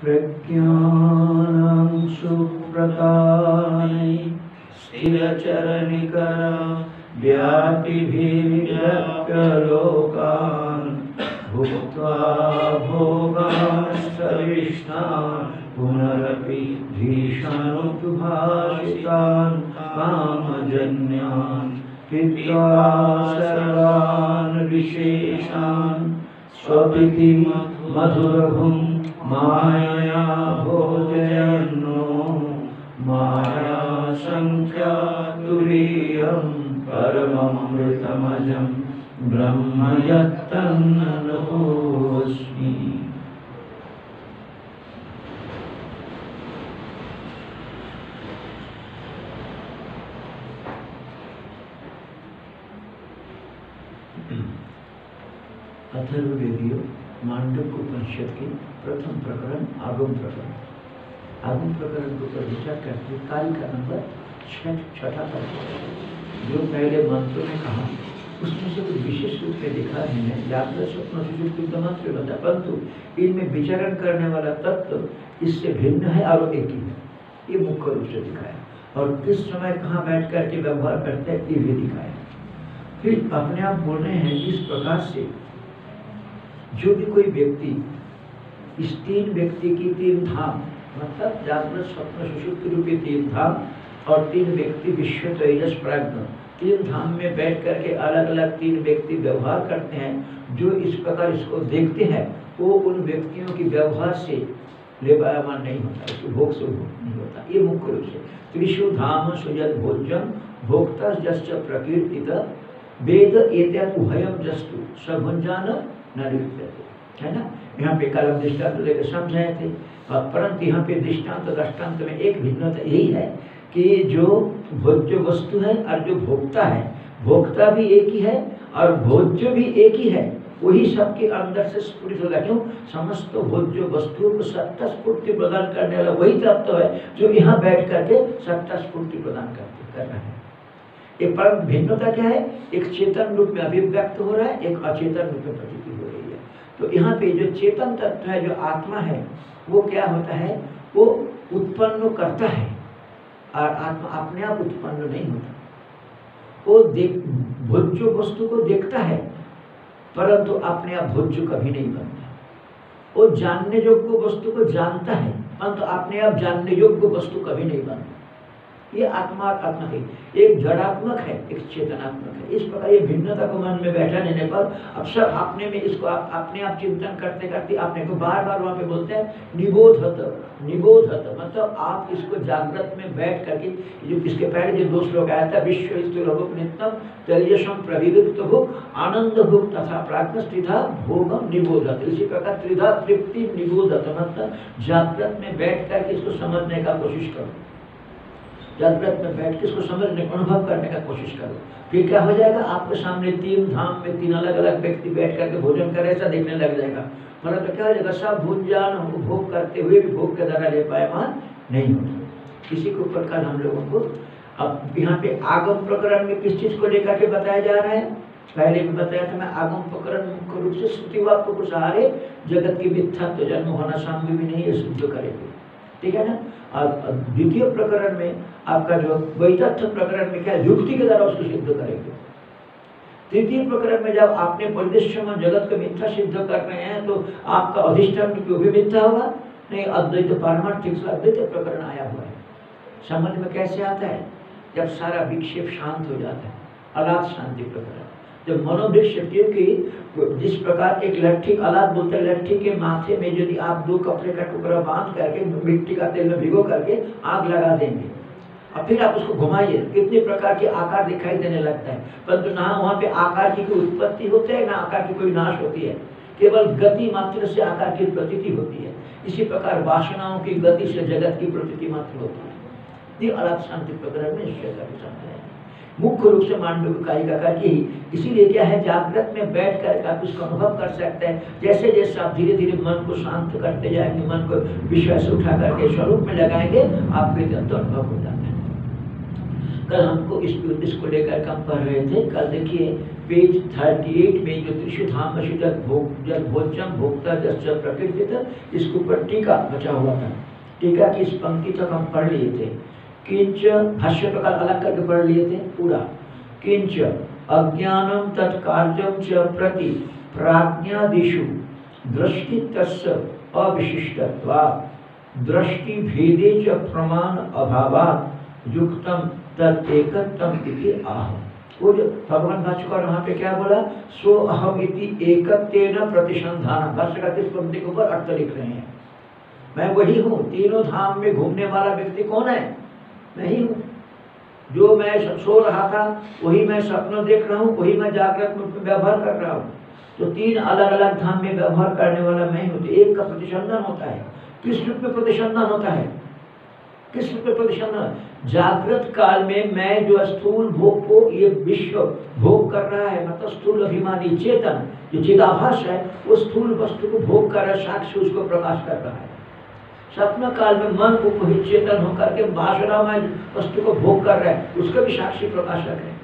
प्रज्ञानं सुप्रकारै स्थिरचरनिकरा व्यापिभिव्याप्यलोकान् भुक्त्वा भोगास्तविष्णान् पुनरपि भीषणोपभाषितान् कामजन्यान् कृत्वा सर्वान् विशेषान् स्वपिति मधुरभुं मायया भोजयन्नो माया सङ्ख्या तुरीयं परममृतमजं ब्रह्म यत्तन्नतोऽस्मि अथर्ववेदियों मांडव उपनिषद के प्रथम प्रकरण, आगम प्रकरण। आगम प्रकरण के ऊपर विचार करते कार्य का नंबर छठ, छठा प्रकरण जो पहले मंत्रों में कहा, उसमें से कुछ विशेष रूप से दिखा है। जागृत स्वप्न सुषुप्ति मात्र होता है, परंतु इनमें विचरण करने वाला तत्व इससे भिन्न है और एक ही है। ये मुख्य रूप से दिखाया। और किस समय कहाँ बैठ करके व्यवहार करते हैं, ये भी दिखाया। फिर अपने आप बोल रहे हैं, इस प्रकार से जो भी कोई व्यक्ति इस तीन व्यक्ति की तीन धाम मतलब जागृत, स्वप्न सुषुप्ति रूपी तीन धाम और तीन व्यक्ति विश्व तेजस प्राज्ञ तीन धाम में बैठ करके अलग अलग तीन व्यक्ति व्यवहार करते हैं, जो इस प्रकार इसको देखते हैं, वो उन व्यक्तियों की व्यवहार से लेपायमान नहीं होता, उसके भोग से भोग नहीं होता। ये मुख्य रूप से। त्रिशु धाम सुजत भोजन भोक्ता जश्च प्रकीर्ति वेद एतत् उभयम जस्तु सभुंजान है ना? यहाँ पे कल हम लेकर समझाए थे। परंतु यहाँ पे दृष्टांत दृष्टांत में एक भिन्नता यही है कि जो भोज्य वस्तु है और जो भोक्ता है, भोक्ता भी एक ही है और भोज्य भी एक ही है, वही सबके अंदर से स्फुरित होगा। क्यों? समस्त भोज्य वस्तुओं को सत्ता स्फूर्ति प्रदान करने वाला वही तत्व है जो यहाँ बैठ करके सत्ता स्फूर्ति प्रदान करते कर रहा है। एक परम भिन्नता क्या है? एक चेतन रूप में अभिव्यक्त हो रहा है, एक अचेतन रूप में प्रतीति हो रही है। तो यहाँ पे जो चेतन तत्व है, जो आत्मा है, वो क्या होता है? वो उत्पन्न करता है, और आत्मा अपने आप उत्पन्न नहीं होता। वो देख भोज्य वस्तु को देखता है, परंतु अपने आप भोज्य कभी नहीं बनता। वो जानने योग्य वस्तु को जानता है, परंतु अपने आप जानने योग्य वस्तु कभी नहीं बनता। ये आत्मा और आत्मा की एक जड़ात्मक है, एक चेतनात्मक है। इस प्रकार ये भिन्नता को मन में बैठा लेने पर अक्सर अपने में इसको आप, अपने आप चिंतन करते करते अपने को बार बार वहाँ पे बोलते हैं, निबोधत निबोधत। मतलब आप इसको जागृत में बैठ करके जो इसके पहले जो दो श्लोक आया था, विश्व स्तुलभुक नित्यम हो आनंद भुक तथा प्राग्ञ त्रिधा भोगम निबोधत। इसी प्रकार त्रिधा तृप्ति निबोधत। मतलब जागृत में बैठ करके इसको समझने का कोशिश करो। जागृत में बैठ के इसको समझने, अनुभव करने का कोशिश करो, फिर क्या हो जाएगा? आपके सामने तीन धाम में तीन अलग अलग व्यक्ति बैठ करके भोजन करे ऐसा देखने लग जाएगा। मतलब तो क्या हो जाएगा? सब भूजान उपभोग करते हुए भी भोग के द्वारा ले पाएमान नहीं होता। किसी के ऊपर कल हम लोगों को अब यहाँ पे आगम प्रकरण में किस चीज़ को लेकर के बताया जा रहा है? पहले भी बताया था मैं, आगम प्रकरण मुख्य रूप से श्रुतिवाद को सहारे, जगत की मिथ्या तो जन्म होना शांति भी नहीं है सिद्ध करेंगे। ठीक है ना? और द्वितीय प्रकरण में आपका जो वैतथ्य प्रकरण में क्या युक्ति के द्वारा उसको सिद्ध करेंगे। तृतीय प्रकरण में जब आपने परिदृश्य में जगत को मिथ्या सिद्ध कर रहे हैं तो आपका अधिष्ठान क्यों भी मिथ्या होगा, नहीं, अद्वैत पारमार्थिक अद्वैत प्रकरण आया हुआ है। समझ में कैसे आता है? जब सारा विक्षेप शांत हो जाता है अलाद शांति प्रकरण। जब मनोवृक्ष क्योंकि जिस प्रकार एक लट्ठी, अलाद बोलते हैं, लट्ठी के माथे में यदि आप दो कपड़े का टुकड़ा बाँध करके, मिट्टी का तेल में भिगो करके आग लगा देंगे। और फिर आप उसको घुमाइए। कितने प्रकार के आकार दिखाई देने लगता है। परंतु ना वहाँ पे आकार की कोई उत्पत्ति होती है, ना आकार की कोई नाश होती है। केवल गति मात्र से आकार की प्रतीति होती है। इसी प्रकार वासनाओं की गति से जगत की प्रतीति मात्र होती है। ये अलग शांति प्रकरण में करके समझाया। मुख्य रूप से मांडव कारिका का यही इसीलिए क्या है, जागृत में बैठ कर आप उसको अनुभव कर सकते हैं। जैसे जैसे आप धीरे धीरे मन को शांत करते जाएँगे, मन को विश्वास उठा करके स्वरूप में लगाएँगे, आपके जब तो अनुभव हो जाता है। कल हमको इस इसको लेकर हम पढ़ रहे थे। कल देखिए, पेज 38 में जो त्रिशु धाम जब भोजन भोक्ता जस्य प्रकृति इसके ऊपर टीका बचा हुआ था। टीका की इस पंक्ति तक हम पढ़ लिए थे? किंच भाष्य प्रकार अलग करके पढ़ लिए थे, पूरा। किंच अज्ञानम तत्कार्यम च प्रति प्राज्ञादिषु दृष्टि तस्य अविशिष्टत्वा दृष्टि भेदे च प्रमाण अभावात युक्तम तद एकत्तम इति आह। वो भगवान वहाँ पे क्या बोला? सो अहम इति प्रतिसंधान। किस पंक्ति के ऊपर अर्थ लिख रहे हैं? मैं वही हूँ, तीनों धाम में घूमने वाला व्यक्ति कौन है? मैं ही। जो मैं सो रहा था, वही मैं सपना देख रहा हूँ, वही मैं जागृत में व्यवहार कर रहा हूँ। तो तीन अलग अलग धाम में व्यवहार करने वाला मैं हूँ तो एक का प्रतिसंधान होता है। किस रूप में प्रतिसंधान होता है? किस रूप में प्रतिसंधान? जागृत काल में मैं जो स्थूल भोग को ये विश्व भोग कर रहा है मतलब स्थूल अभिमानी चेतन, जो चिदाभास है, वो स्थूल वस्तु को भोग कर रहा है साक्षी उसको प्रकाश कर रहा है। स्वप्न काल में मन को चेतन होकर के में वस्तु को भोग कर रहा है, उसका भी साक्षी प्रकाशक है।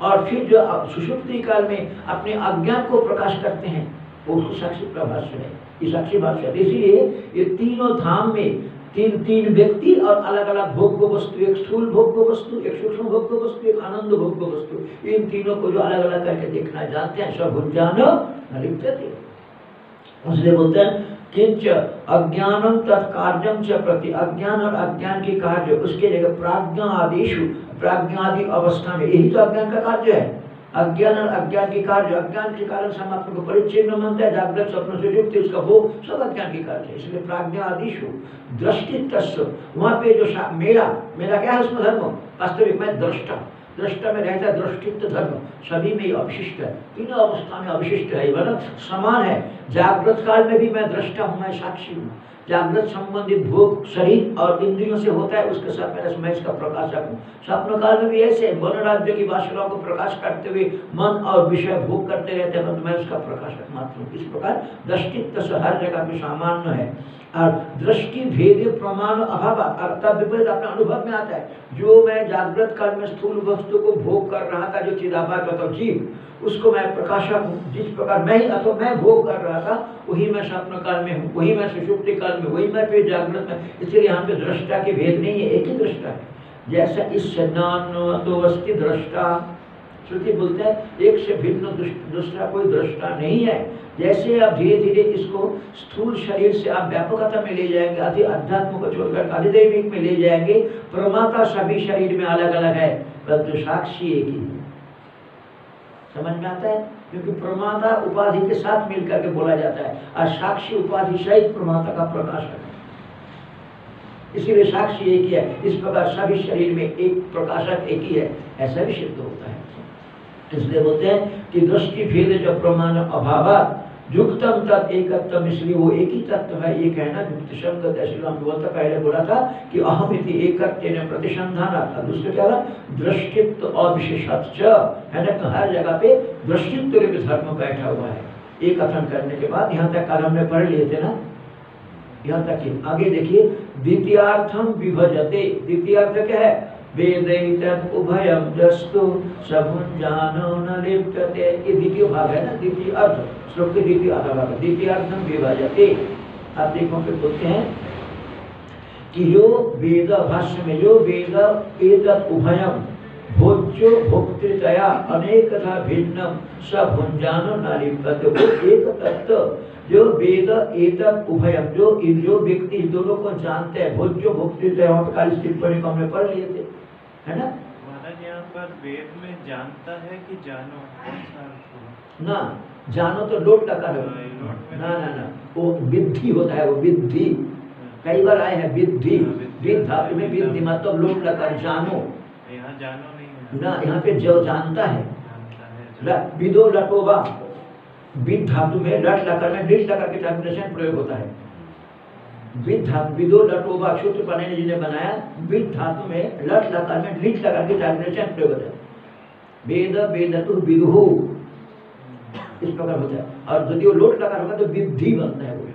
और फिर जो सुषुप्ति काल में अपने अज्ञान को प्रकाश करते हैं, वो उसको साक्षी प्रभाष्य है ये साक्षी भाष्य इसीलिए ये तीनों धाम में तीन तीन व्यक्ति और अलग अलग भोग्य वस्तु, एक स्थूल भोग्य वस्तु, एक सूक्ष्म भोग्य वस्तु, एक आनंद भोग्य वस्तु। इन तीनों को जो अलग अलग करके देखना जानते हैं, सब भुजान लिखते थे उसलिए बोलते हैं किंच अज्ञानम तत्कार्यम च प्रति अज्ञान और अज्ञान के कार्य, उसके जगह प्राज्ञा आदिशु प्राज्ञादि अवस्था में। यही तो अज्ञान का कार्य है। अज्ञान और अज्ञान के कार्य, अज्ञान के कारण से हम अपने को परिचिन्न मानते हैं, जागृत स्वप्न से युक्त उसका वो सब अज्ञान के कार्य है। इसलिए प्राज्ञा आदिशु दृष्टि तस्व वहाँ पे जो मेरा मेरा क्या है उसमें धर्म? वास्तविक मैं दृष्टा। दृष्टा में रहता है, दृष्टित्व धर्म, सभी में अवशिष्ट है। तीनों अवस्था में अवशिष्ट है मतलब समान है। जागृत काल में भी मैं दृष्टा हूँ, मैं साक्षी हूँ। जागृत संबंधित भोग शरीर और इंद्रियों से होता है, उसके साथ मेरा मैं इसका प्रकाशक हूँ स्वप्न काल में भी ऐसे वन राज्य की वासनाओं को प्रकाश करते हुए मन और विषय भोग करते रहते हैं मैं उसका प्रकाशक मात्र हूँ। इस प्रकार दृष्टित्व हर जगह में सामान्य है। और दृष्टि, भेद, प्रमाण, अभाव तब विपरीत अपने अनुभव में आता है। जो मैं जागृत काल में स्थूल वस्तु को भोग कर रहा था, जो चिदाभास मतलब जीव, उसको मैं प्रकाशक हूँ। जिस प्रकार मैं ही अथवा मैं भोग कर रहा था, वही मैं स्वप्न काल में हूँ, वही मैं सुषुप्ति काल में वही मैं फिर जागृत में इसलिए यहाँ पे दृष्टा के भेद नहीं है, एक ही दृष्टा है। जैसा इस तो दृष्टा श्रुति बोलते हैं, एक से भिन्न दूसरा कोई दृष्टा नहीं है। जैसे आप धीरे धीरे इसको स्थूल शरीर से आप व्यापकता में ले जाएँगे अधि अध्यात्म को छोड़कर अधिदैविक में ले जाएँगे, परमात्मा सभी शरीर में अलग अलग है परंतु साक्षी एक ही समझ में आता है? क्योंकि प्रमाता उपाधि के साथ मिलकर के बोला जाता है, और साक्षी उपाधि सहित प्रमाता का प्रकाशक है। इसीलिए साक्षी एक ही है। इस प्रकार सभी शरीर में एक प्रकाशक एक ही है। ऐसा भी सिद्ध होता है। इसलिए बोलते हैं कि दृष्टि भेद जो प्रमाण अभाव, युक्तम तत् एकत्व इसलिए वो एक ही तत्व है ये कहना युक्त ऐसे बोलता, पहले बोला था कि अहम इति ने प्रतिसंधान था दूसरे क्या था दृष्टित्व अविशेषत है ना? हर जगह पे दृष्टित्व में धर्म बैठा हुआ है। एक कथन करने के बाद यहाँ तक कल हमने पढ़ लिए थे ना? यहाँ तक आगे देखिए द्वितीयार्थम विभजते। द्वितीय अर्थ क्या है? वेदैतत् उभयं जस्तु न लिप्यते। ये द्वितीय भाग ना, द्वितीय अर्थ। श्लोक के द्वितीय आधा भाग द्वितीय अर्थम विभाजते। आप देखो फिर बोलते कि जो वेद भाष्य में जो वेद एतत् उभयम भोज्यो भोक्तृतया अनेक था भिन्न। सभुञ्जानो न लिप्यते। वो एक तत्व जो वेद एतत् उभयम जो इन जो व्यक्ति दोनों को जानते हैं भोज्यो भोक्तृतया वहाँ पर टिप्पणी को हमने पढ़ लिए थे है ना? यहाँ पर वेद में जानता है कि जानो ना जानो तो लोट लगा है। ना ना ना वो विद्धि होता है वो विद्धि। हाँ। कई बार आए हैं विद्धि। हाँ, विद्ध। में विद्धि मतलब लोट लगा जानो। यहाँ जानो नहीं ना यहाँ पे जो जानता है विदो लटोबा विद धातु में लट लकर में डिट लकर के ट्रांसलेशन प्रयोग होता है। विद धातु विदो लटोबा सूत्र पढ़ने जी ने बनाया, विद धातु में लट लकार में लिट लगा के ट्रांसलेशन प्रयोग होता है। वेद, वेदतु, विदुहु, इस प्रकार होता है। और यदि वो लोट लगा होगा तो विधि बनता है वो।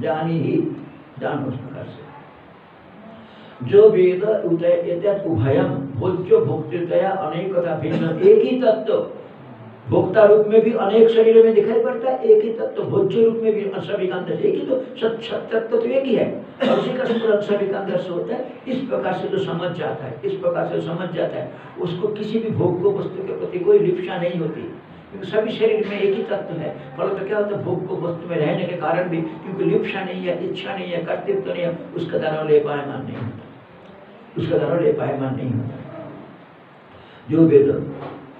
जानी ही, जान उस प्रकार से। जो वेद उदय उभयम भोज्य, भोक्तृतया अनेकता भिन्न, एक ही तत्व। भोक्ता रूप में भी अनेक शरीरों में दिखाई पड़ता है, एक ही तत्व तो भोज्य रूप में भी सभी का अंदर एक ही तो सत तत्व तो एक ही है। उसी का संपूर्ण सभी का अंदर से होता है। इस प्रकार से जो समझ जाता है, इस प्रकार से समझ जाता है, उसको किसी भी भोग को, वस्तु के प्रति कोई लिप्सा नहीं होती। क्योंकि सभी शरीर में एक ही तत्व है। फल तो क्या होता है, भोग को वस्तु में रहने के कारण भी, क्योंकि लिप्सा नहीं है, इच्छा नहीं है कर्तव्य नहीं है, उसका द्वारा ले पायमान नहीं होता। उसका द्वारा ले पायमान नहीं होता। जो वेद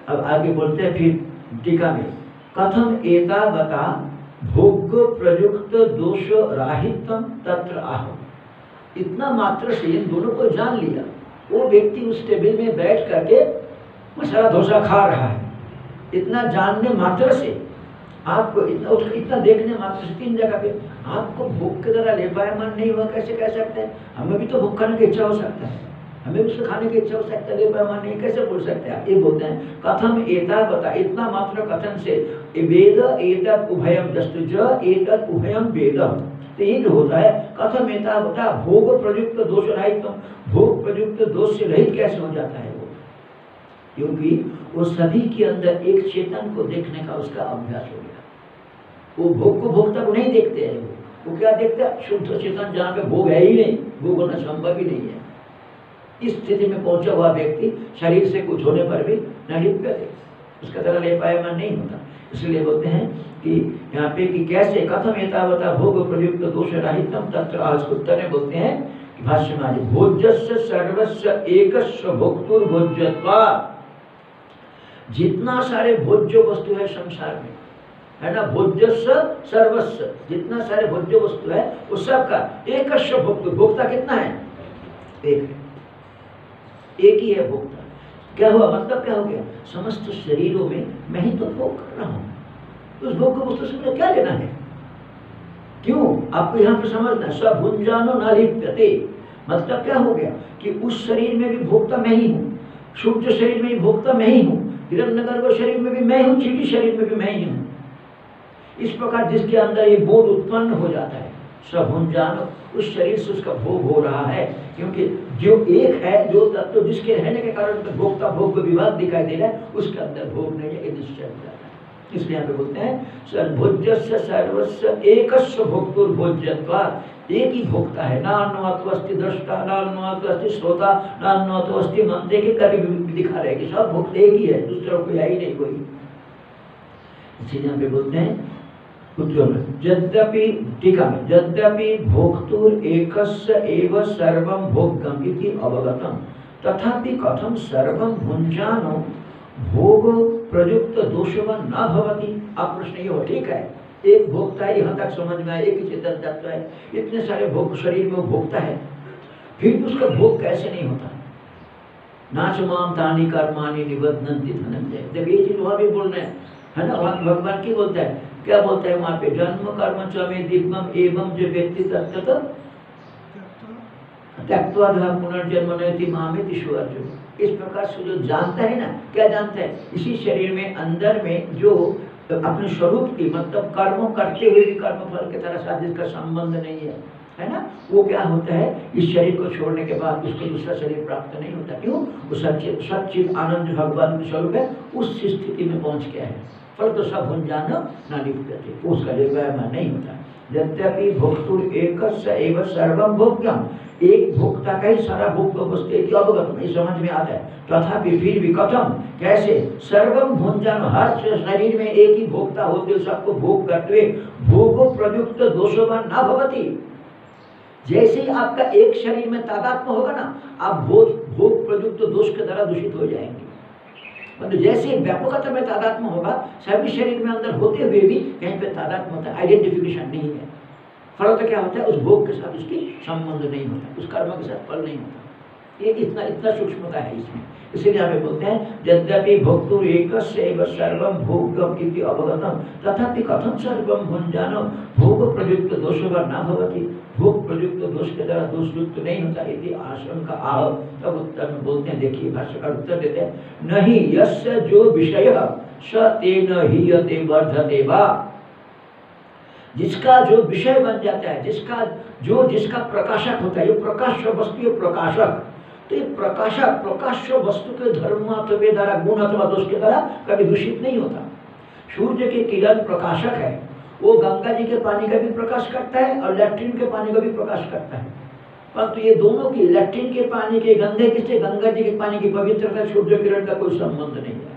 अब आगे बोलते हैं, फिर टीका में, कथम एतावता भोग प्रयुक्त दोष राहितम तत्र आह। इतना मात्र से इन दोनों को जान लिया। वो व्यक्ति उस टेबल में बैठ करके मसाला डोसा खा रहा है। इतना जानने मात्र से, आपको इतना इतना देखने मात्र से तीन जगह पे, आपको भूख के द्वारा ले पाया मन नहीं हुआ, कैसे कह सकते हैं? हमें भी तो भूख खाने की इच्छा हो सकता है। हमें उसको खाने की इच्छा हो सकता है, लेकिन नहीं, कैसे बोल सकते हैं? ये बोलते हैं, कथम एता बता, इतना मात्र कथन से वेद एतत् उभयम दस्तु ज एतत् उभयम वेद तो ये जो होता है, कथम एता बता, भोग प्रयुक्त दोष रहित भोग प्रयुक्त दोष से रहित कैसे हो जाता है वो? क्योंकि वो सभी के अंदर एक चेतन को देखने का उसका अभ्यास हो गया। वो भोग को भोक्ता को नहीं देखते हैं वो। वो क्या देखते हैं? शुद्ध चेतन जहाँ पे भोग है ही नहीं, भोग होना संभव ही नहीं है। इस स्थिति में पहुँचा हुआ व्यक्ति शरीर से कुछ होने पर भी न लिप्यते उसका तरह ले पाया नहीं होता। इसलिए बोलते हैं कि यहाँ पे कि कैसे कथम एतावता भोग प्रयुक्त दोष राहितम तत्र आस्कुत्तर ने बोलते हैं कि भाष्य में भोज्यस्य सर्वस्व एकस्व भोक्तुर भोज्यत्वा जितना सारे भोज्य वस्तु है संसार में, है ना? भोज्यस्व सर्वस्व जितना सारे भोज्य वस्तु है, वो सबका एकस्व भोक्त भोक्ता कितना है? एक है। एक ही है भोक्ता। क्या हुआ? मतलब क्या हो गया? समस्त शरीरों में मैं ही तो भोग कर रहा हूँ। उस भोग को वस्तु से क्या लेना है? क्यों? आपको यहाँ पे समझना स्वभुंजानो नालिप्यते। मतलब क्या हो गया? कि उस शरीर में भी भोक्ता मैं ही हूँ। सूर्य शरीर में भी भोक्ता मैं ही हूँ। हिरण्यगर को शरीर में भी मैं हूँ, चीटी शरीर में भी मैं ही हूँ। इस प्रकार जिसके अंदर ये बोध उत्पन्न हो जाता है, स्वभुंजान, उस शरीर से उसका भोग हो रहा है। क्योंकि जो एक है, जो तत्व तो जिसके रहने के कारण तो भोग का विभाग दिखाई दे रहा है, उसके अंदर भोग नहीं है निश्चय हो जाता है। इसलिए पे बोलते हैं भोज्य सर्वस्व एक भोज्यत्वाद एक ही भोगता है। नान्वस्ति दृष्टा नान्वस्ति श्रोता नान्वस्ति मन। देखे कर दिखा रहे कि सब भोग एक ही है, दूसरा कोई है ही नहीं, कोई। इसीलिए पे बोलते हैं प्रयुक्त न प्रश्न ये हो ठीक है। एक है तक समझ में एक ही चेतन तत्व है। इतने सारे भोग शरीर में भोगता है। फिर उसका भोग कैसे नहीं होता? नाच माम तानी कर्मानी धनंजय जब ये चीज़ भी बोल रहे हैं। है ना? भगवान की बोलता है क्या बोलता है वहाँ पे? जन्म कर्म चमे दिग्गम एवं जो व्यक्ति तत्त पुनर्जन्म नहीं मामित इस प्रकार से जो जानता है ना क्या जानता है? इसी शरीर में अंदर में जो अपने स्वरूप की मतलब कर्म करते हुए भी कर्म फल के तरह साथ जिसका संबंध नहीं है है ना? वो क्या होता है? इस शरीर को छोड़ने के बाद उसको दूसरा शरीर प्राप्त नहीं होता। क्यों? वो सचिव सचिव आनंद भगवान स्वरूप है उस स्थिति में पहुँच गया है। फल तो सब भूल जाना ना लिप्यते उसका निर्वय नहीं होता। यद्यपि भोक्तुर एक सर्वम भोग्यम। एक भोक्ता का ही सारा भोग वस्तु अवगत नहीं, समझ में आता है। तथापि फिर भी कथम कैसे? सर्वम भुंजन हर शरीर में एक ही भोक्ता होते सबको भोग करते भोग प्रयुक्त दोषवान न भवती। जैसे ही आपका एक शरीर में तादात्म होगा ना, आप भोग भोग प्रयुक्त दोष के द्वारा दूषित हो जाएँगे। मतलब जैसे व्यापकता में तादात्म होगा, सभी शरीर में अंदर होते हुए भी कहीं पर तादात्म होता है आइडेंटिफिकेशन नहीं है। फल तो क्या होता है, उस भोग के साथ उसके संबंध नहीं होता, उस कर्म के साथ फल नहीं होता। ये इतना इतना सूक्ष्मता है इसमें। इसीलिए हमें बोलते हैं, यद्यपि भोक्तु एक सर्वम भोगम इति अवगतम, तथापि कथम सर्वम भुंजानो भोग प्रयुक्त दोष न भवती। भोग प्रयुक्त दोष के द्वारा दोष युक्त नहीं होता इति आशंका। आह, तब उत्तर में बोलते हैं, देखिए, भाष्यकार उत्तर देते हैं, नहीं यस्य जो विषय, स तेन ही यते वर्धते वा। जिसका जो विषय बन जाता है, जिसका, जो जिसका प्रकाशक होता है, ये प्रकाश, वस्तु प्रकाशक। तो ये प्रकाश वस्तु के धर्म अथवा द्वारा, गुण अथवा दोष के द्वारा कभी दूषित नहीं होता। सूर्य के किरण प्रकाशक है। वो गंगा जी के पानी का भी प्रकाश करता है और लैट्रिन के पानी का भी प्रकाश करता है। परंतु ये दोनों की, लैट्रिन के पानी के गंदे किससे गंगा जी के पानी की पवित्रता, सूर्य किरण का कोई संबंध नहीं है।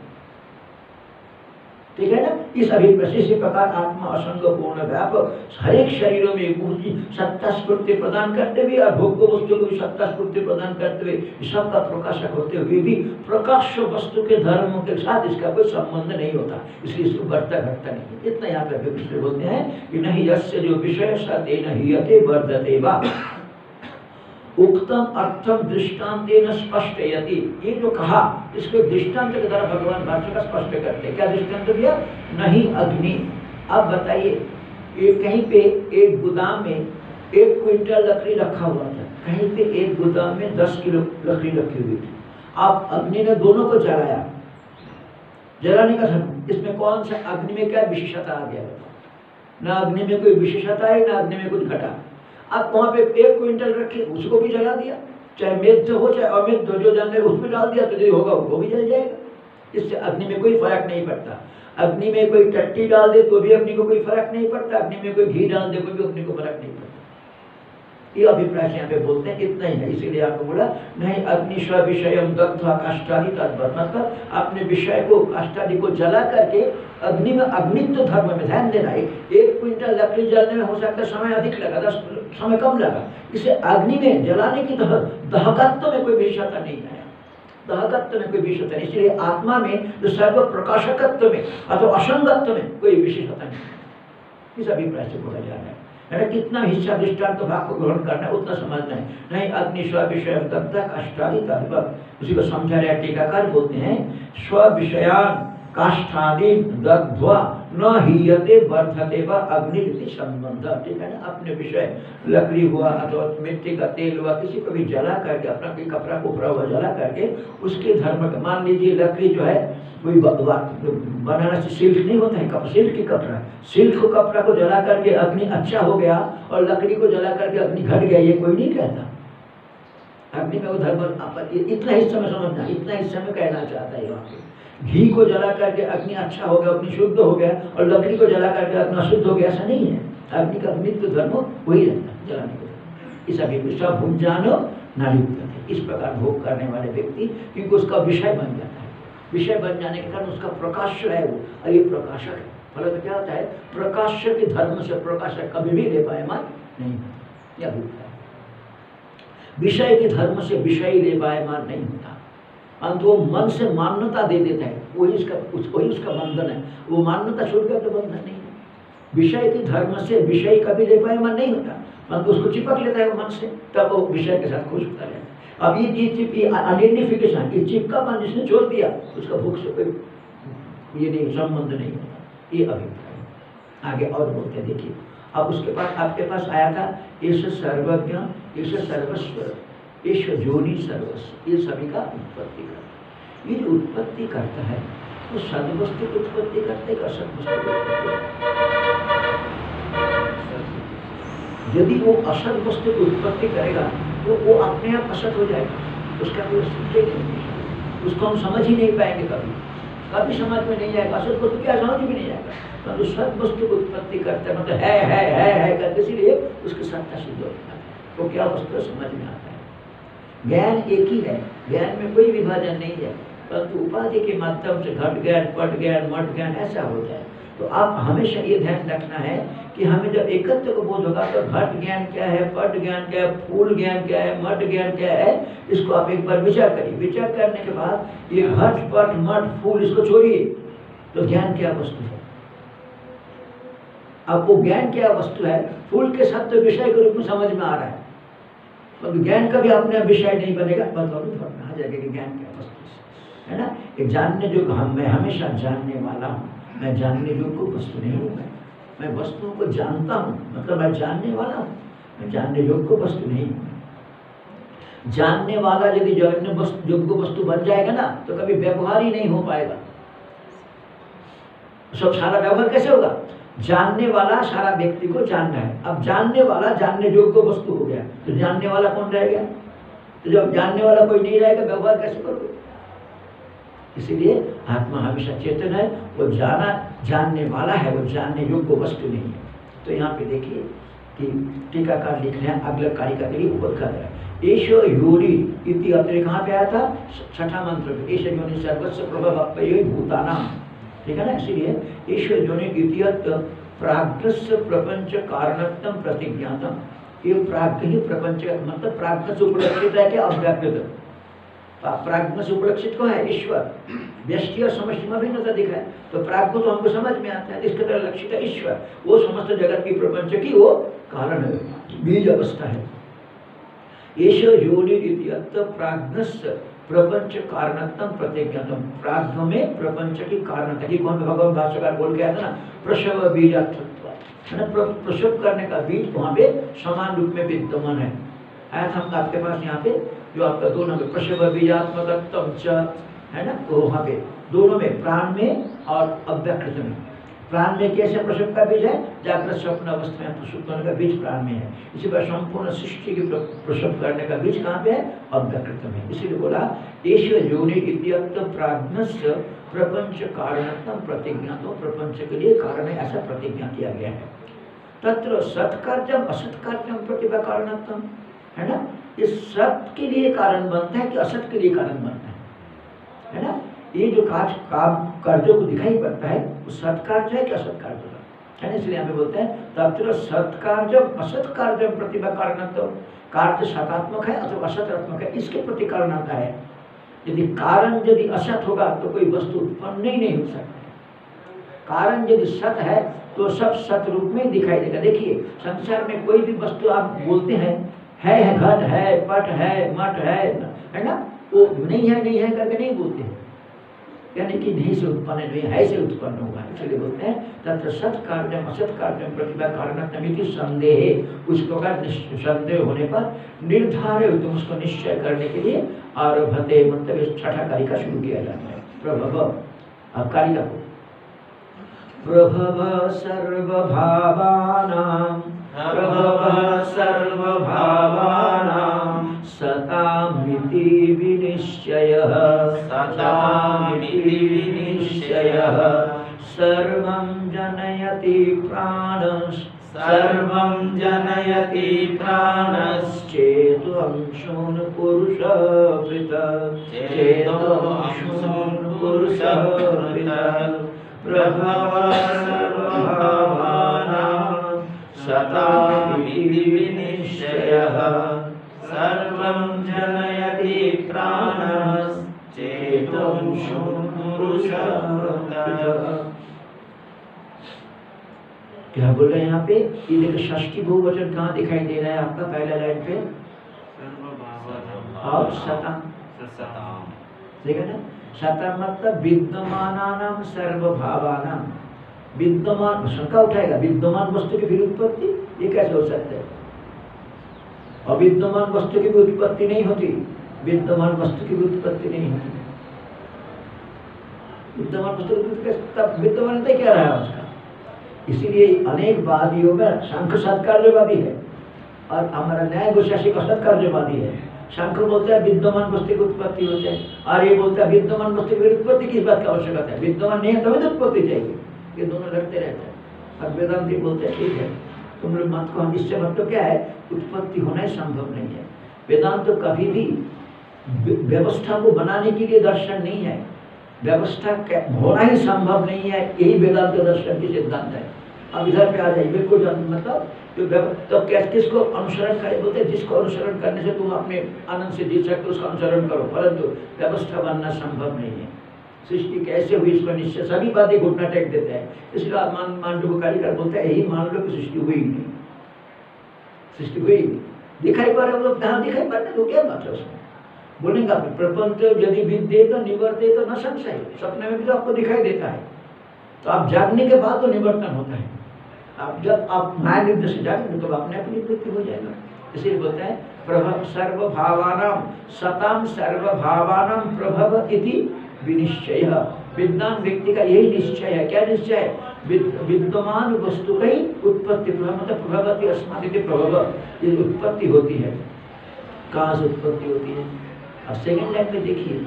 ठीक है ना? इस अभिप्राय इसी प्रकार आत्मा असंग पूर्ण व्यापक हर एक शरीरों में मूर्ति सत्ता स्फूर्ति प्रदान करते हुए और भोग वस्तु को भी सत्ता स्फूर्ति प्रदान करते हुए सबका प्रकाशक होते हुए भी प्रकाश वस्तु के धर्म के साथ इसका कोई संबंध नहीं होता। इसलिए इसको बढ़ता, घटता नहीं इतना यहाँ पे बोलते हैं कि नहीं, यस्य जो विषय सत्य नहीं वर्धते वा। उक्तम अर्थम दृष्टांत स्पष्ट यदि ये जो कहा, इसको दृष्टांत के द्वारा भगवान भाष्य का स्पष्ट करते क्या दृष्टांत दिया? नहीं, अग्नि। अब बताइए, ये कहीं पे एक गोदाम में एक क्विंटल लकड़ी रखा हुआ था। कहीं पे एक गोदाम में दस किलो लकड़ी रखी हुई थी। अब अग्नि ने दोनों को जलाया। जलाने का इसमें कौन सा? अग्नि में क्या विशेषता आ गया? ना अग्नि में कोई विशेषता है ना अग्नि में कुछ घटा। आप वहाँ पे एक क्विंटल रखे, उसको भी जला दिया। चाहे मेद हो, चाहे अमित जो जल रहे उसमें डाल दिया तो जो होगा, वो भी जल जाएगा। इससे अग्नि में कोई फ़र्क नहीं पड़ता। अग्नि में कोई टट्टी डाल दे तो भी अग्नि को कोई फ़र्क नहीं पड़ता। अग्नि में कोई घी डाल दे तो भी अग्नि को फ़र्क नहीं पड़ता। ये अभिप्राय यहाँ पे बोलते हैं इतना ही है। इसीलिए आपको बोला नहीं अग्नि स्व विषय काष्टादि मतलब अपने विषय को काष्टादि को जला करके अग्नि में अग्नित्व तो धर्म में ध्यान देना है। एक क्विंटल लकड़ी जलने में हो सकता है समय अधिक लगा दस समय कम लगा। इसे अग्नि में जलाने की दह, दहकत्व में कोई विषयता नहीं है। दहकत्व में कोई विशेषता नहीं। इसलिए आत्मा में जो सर्व प्रकाशकत्व में अथवा असंगत्व में कोई विशेषता नहीं इस अभिप्राय से बोला जा रहा है। है कितना हिस्सा दृष्टांत भाग को ग्रहण करना है, उतना समझना है। नहीं, अग्नि स्व विषय तक अष्टाधिक उसी को समझा रहे टीकाकार बोलते हैं, स्व विषयान काष्ठादि दग्ध्वा न हीयते वर्धते व अग्नि संबंध। ठीक है ना? अपने विषय, लकड़ी हुआ, अथवा मिट्टी का तेल हुआ, किसी को भी जला करके, अपना कोई कपड़ा कुपड़ा हुआ जला करके, उसके धर्म मान लीजिए लकड़ी जो है कोई बनाना से सिल्क नहीं होता है, कप सिल्क की कपड़ा। सिल्क कपड़ा को जला करके अग्नि अच्छा हो गया और लकड़ी को जला करके अग्नि घट गया, ये कोई नहीं कहता। अग्नि में वो धर्म इतना हिस्सा में समझना, इतना हिस्सा में कहना चाहता है यहाँ घी को जला करके अग्नि अच्छा हो गया, अग्नि शुद्ध हो गया और लकड़ी को जला करके अग्नि अशुद्ध हो गया, ऐसा नहीं है। अग्नि का मृत्यु धर्म वही रहता है, जलाने को इस अभी सब भूम जानो नालिप्त इस प्रकार भोग करने वाले व्यक्ति, क्योंकि उसका विषय बन है विषय बन जाने के कारण उसका प्रकाश है वो। और ये प्रकाशक है। फल तो क्या होता है? प्रकाश के धर्म से प्रकाशक कभी भी ले पाए मान नहीं होता। यह अभिप्राय। विषय के धर्म से विषय ले पाए मान नहीं होता। परंतु वो मन से मान्यता दे देता है। वही उसका वही उसका बंधन है। वो मान्यता छोड़ कर तो बंधन नहीं है। विषय के धर्म से विषय कभी ले पाए मन नहीं होता। परंतु उसको चिपक लेता है वो मन से। तब वो विषय के साथ खुश होता है। अब ये चिप ये आइडेंटिफिकेशन ये चिपका मन जिसने छोड़ दिया, उसका भूख से कोई ये नहीं, संबंध नहीं होता ये अभिप्राय आगे और बोलते देखिए। अब उसके पास, आपके पास आया था, इस सर्वज्ञ, इस सर्वस्व ईश्वर जोनी सर्वस्व, ये सभी का उत्पत्ति करता ये जो उत्पत्ति करता है, वो सदवस्तु की उत्पत्ति करते की उत्पत्ति यदि वो असत वस्तु की उत्पत्ति करेगा तो वो अपने आप असत हो जाएगा। उसका कोई अस्तित्व नहीं। उसको हम समझ ही नहीं पाएँगे कभी। कभी समझ में नहीं जाएगा असत वस्तु क्या समझ भी नहीं जाएगा परंतु तो सत वस्तु की उत्पत्ति करते हैं मतलब है है है है करके इसीलिए उसकी सत्ता सिद्ध होता है। तो क्या वस्तु समझ में आता है। ज्ञान एक ही है। ज्ञान में कोई विभाजन नहीं है। परंतु उपाधि के माध्यम से घट ज्ञान, पट ज्ञान मठ ज्ञान ऐसा है तो आप हमेशा ये ध्यान रखना है कि हमें जब एकत्र को बोध होगा तो घट ज्ञान क्या है, पट ज्ञान क्या है, फूल ज्ञान क्या है मठ ज्ञान क्या है, इसको आप एक बार विचार करिए। विचार करने के बाद ये घट, पट मठ फूल इसको छोड़िए तो ज्ञान क्या वस्तु है? वो ज्ञान क्या वस्तु है? फूल के साथ तो विषय के रूप में समझ में आ रहा है। तो ज्ञान का भी अपने विषय नहीं बनेगा। बताओ आ जाएगा कि ज्ञान क्या वस्तु है ना? ये जानने जो हम, मैं हमेशा जानने वाला हूँ। मैं जानने योग्य वस्तु नहीं हूँ मैं। मैं वस्तुओं को जानता हूँ। मतलब मैं जानने वाला हूँ। मैं जानने योग्य वस्तु नहीं हूँ जानने वाला यदि जानने वस्तु, योग्य वस्तु बन जाएगा ना तो कभी व्यवहार ही नहीं हो पाएगा। सब सारा व्यवहार कैसे होगा? जानने वाला सारा व्यक्ति को जानना है। अब जानने वाला जानने योग्य वस्तु हो गया। तो जानने वाला कौन रह गया? तो जब जानने वाला कोई नहीं रहेगा, व्यवहार कैसे करोगे? इसीलिए आत्मा हमेशा चेतन है, वो जाना, जानने वाला है, वो जानने योग्य वस्तु नहीं है। तो यहाँ पे देखिए कि टीकाकार लिख रहे हैं, अगले कार्य का लिए रहा है। ईश योनि इति अत्र कहाँ पे आया था? छठा मंत्र योनि सर्वस्व प्रभव भूताना। ठीक है ना? इसलिए योनि प्रपंच कारणत्म प्रतिज्ञातम ये प्रपंच मतलब से उपलक्षित है अव्याकृत प्राग्ञ से उपलक्षित को है ईश्वर। व्यष्टि और समष्टि में भिन्नता दिख है तो प्राग्ञ तो हमको समझ में आता है, इसके तरह लक्षित है ईश्वर। वो समस्त जगत की प्रपंच की वो कारण है बीज अवस्था है। एष योनि प्राज्ञस्य प्रपंच कारणत्म प्रतिज्ञातम प्राज्ञ में प्रपंच की कारणता। की कौन भगवान भाष्यकार बोल गया था ना? प्रसव बीजात्व प्रसव करने का बीज वहाँ पे समान रूप में विद्यमान है। आया था हम आपके पास यहाँ पे। जो आपका दोनों में प्रसव बीजात्मक है ना? तो वहाँ पे दोनों में प्राण में और अव्यकृत में। प्राण में कैसे प्रसव का बीज है? जागृत स्वप्न अवस्था में होने का बीज प्राण में है। इसी पर संपूर्ण सृष्टि की प्रसव करने का बीज कहाँ पे है? अव्यकृत में। इसीलिए बोला देश योनि प्राज्ञस्य प्रपंच कारणत्म प्रतिज्ञा तो प्रपंच के लिए कारण है, ऐसा प्रतिज्ञा किया गया है। तत्र सत्कार्यम असत्कार्यम प्रतिभा कारणत्म है ना? ये सत के लिए कारण बनता है कि असत के लिए कारण बनता है। है ना? ये जो काज, काम कार्यों को दिखाई पड़ता है, वो सत्कार्य है कि असत्कार्य है ना? इसलिए पे बोलते हैं, तत्र सत्कार्यम असत्कार्यम प्रतिभा कारण कार्य सकात्मक है अथवा असतात्मक है, इसके प्रति कारण आता है। यदि कारण यदि असत होगा तो कोई वस्तु उत्पन्न ही नहीं हो सकती कारण यदि सत है तो सब सत रूप में दिखाई देगा। देखिए, संसार में कोई भी वस्तु आप बोलते हैं है है घट है पट है मठ है है ना? वो नहीं है नहीं है करके नहीं बोलते। हैं यानी कि नहीं से उत्पन्न नहीं है से उत्पन्न होगा। इसलिए बोलते हैं तत्र सत कार्य असत कार्य प्रतिभा कारण संदेह। उस प्रकार संदेह होने पर निर्धारित तुम उसको निश्चय करने के लिए आरभते मतलब इस छठा कारिका शुरू किया जाता है। प्रभव अब कारिका को प्रभव सर्वभावानां। प्रभव क्या बोल रहे हैं यहाँ पे? ये देखो षष्ठी बहुवचन कहाँ दिखाई दे रहा है आपका पहला लाइन पे? और शतम ठीक है ना शतम मतलब विद्यमान सर्वभावान। विद्यमान शंका उठाएगा विद्यमान वस्तु की फिर उत्पत्ति? ये कैसे हो सकता है? अविद्यमान वस्तु की भी उत्पत्ति नहीं होती विद्यमान वस्तु की भी उत्पत्ति नहीं होती। विद्यमान वस्तु तब विद्यमान क्या रहा है उसका? इसीलिए अनेक वादियों में शंख सत्कार्यवादी है। और हमारा न्याय गोशासिक असत्कार्यवादी है। शंख बोलते हैं, विद्यमान वस्तु की उत्पत्ति हो। जाए और ये बोलते हैं, विद्यमान वस्तु की उत्पत्ति किस बात की आवश्यकता है। विद्यमान नहीं है तो उत्पत्ति चाहिए। ये दोनों लड़ते रहते हैं। और वेदांति बोलते हैं, ठीक है, तुम लोग मत को निश्चय मत तो क्या है? उत्पत्ति होना ही संभव नहीं है। वेदांत तो कभी भी व्यवस्था को बनाने के लिए दर्शन नहीं है। व्यवस्था होना ही संभव नहीं है। यही वेदांत दर्शन की सिद्धांत है। अब इधर पे आ जाइए, बिल्कुल मतलब तो क्या किसको अनुसरण करे बोलते जिसको अनुसरण करने से तुम अपने आनंद से जी सकते उसका अनुसरण करो। परंतु व्यवस्था बनना संभव नहीं है। सृष्टि कैसे हुई, इसको निश्चय सभी बातें घुटना टेक देते हैं। इसलिए मान मान जो कारिकर बोलते हैं, यही मान लो कि सृष्टि हुई नहीं। सृष्टि हुई दिखाई पड़ रहा है जहाँ दिखाई पड़ने तो क्या है उसमें? बोलेंगे आप प्रपंच यदि विद्य तो निवर्ते तो न संशय, सपने में भी तो आपको दिखाई देता है। तो आप जागने के बाद तो निवर्तन होता है। आप जब आप माया निद्र से जाएँगे तो अपने आप निवृत्ति हो जाएगा। इसलिए बोलते हैं, प्रभव सर्वभावानाम, सताम सर्वभावानाम प्रभव इति विनिश्चय। विद्वान व्यक्ति का यही निश्चय है। क्या निश्चय है? विद्यमान वस्तु का ही उत्पत्ति मतलब प्रभवती अस्माति प्रभव। ये उत्पत्ति होती है। कहाँ से उत्पत्ति होती है? और सेकेंड लाइन में देखिए,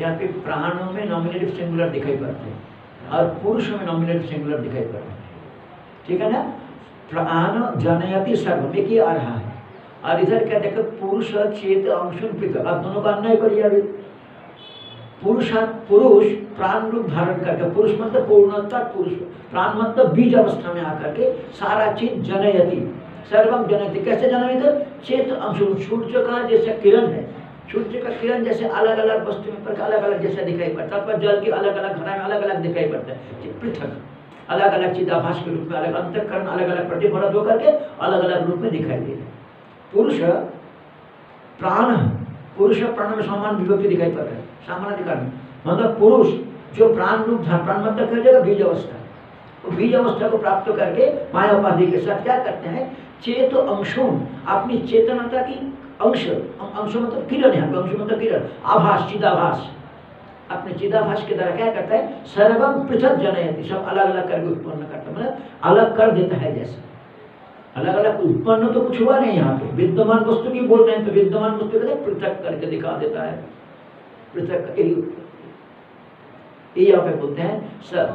यहाँ पे प्राणों में नॉमिनेटिव सिंगुलर दिखाई पड़ते हैं और पुरुष में नॉमिनेटिव सिंगुलर दिखाई पड़ रहे हैं। ठीक है ना? प्राण जनयति सर्व में की आ रहा है। और इधर क्या देखो, पुरुष, चेत अंशुन पृथक आप दोनों का अन्याय करिए अभी। पुरुष पुरुष, प्राण रूप धारण करके, पुरुष मतलब पूर्णता पुरुष, प्राण मतलब बीज अवस्था में आकर के सारा चीज़ जनयति सर्वम जनयति कैसे जनयति चेत, अंश सूर्य का जैसे किरण है सूर्य का किरण जैसे अलग अलग वस्तु में पर अलग अलग जैसा दिखाई पड़ता है पर जल के अलग अलग घड़ा में अलग अलग दिखाई पड़ता है। पृथक अलग अलग चिदाभास के रूप में अलग अंतकरण अलग अलग प्रतिफलित होकर के अलग अलग रूप में दिखाई दे पुरुष, प्राण पुरुष प्राण में समान विभक्ति दिखाई पड़ रहा है, सामान्य अधिकार में। मतलब पुरुष जो प्राण रूप प्राण मतलब क्या जगह बीज अवस्था तो बीज अवस्था को प्राप्त करके माया उपाधि के साथ क्या करते हैं? चेत अंशों अपनी चेतनता की अंश अंश मतलब किरण है अंश मतलब किरण, आभास, चिदाभास। अपने चिदाभास के द्वारा क्या करता है? सर्वम पृथक जनयति, सब अलग अलग करके उत्पन्न करता है। मतलब अलग कर देता है जैसे। अलग अलग उत्पन्न तो कुछ हुआ नहीं यहाँ पे। विद्यमान वस्तु की बोल रहे हैं तो विद्यमान वस्तु पृथक करके दिखा देता है। पृथक ये यहाँ पे बोलते हैं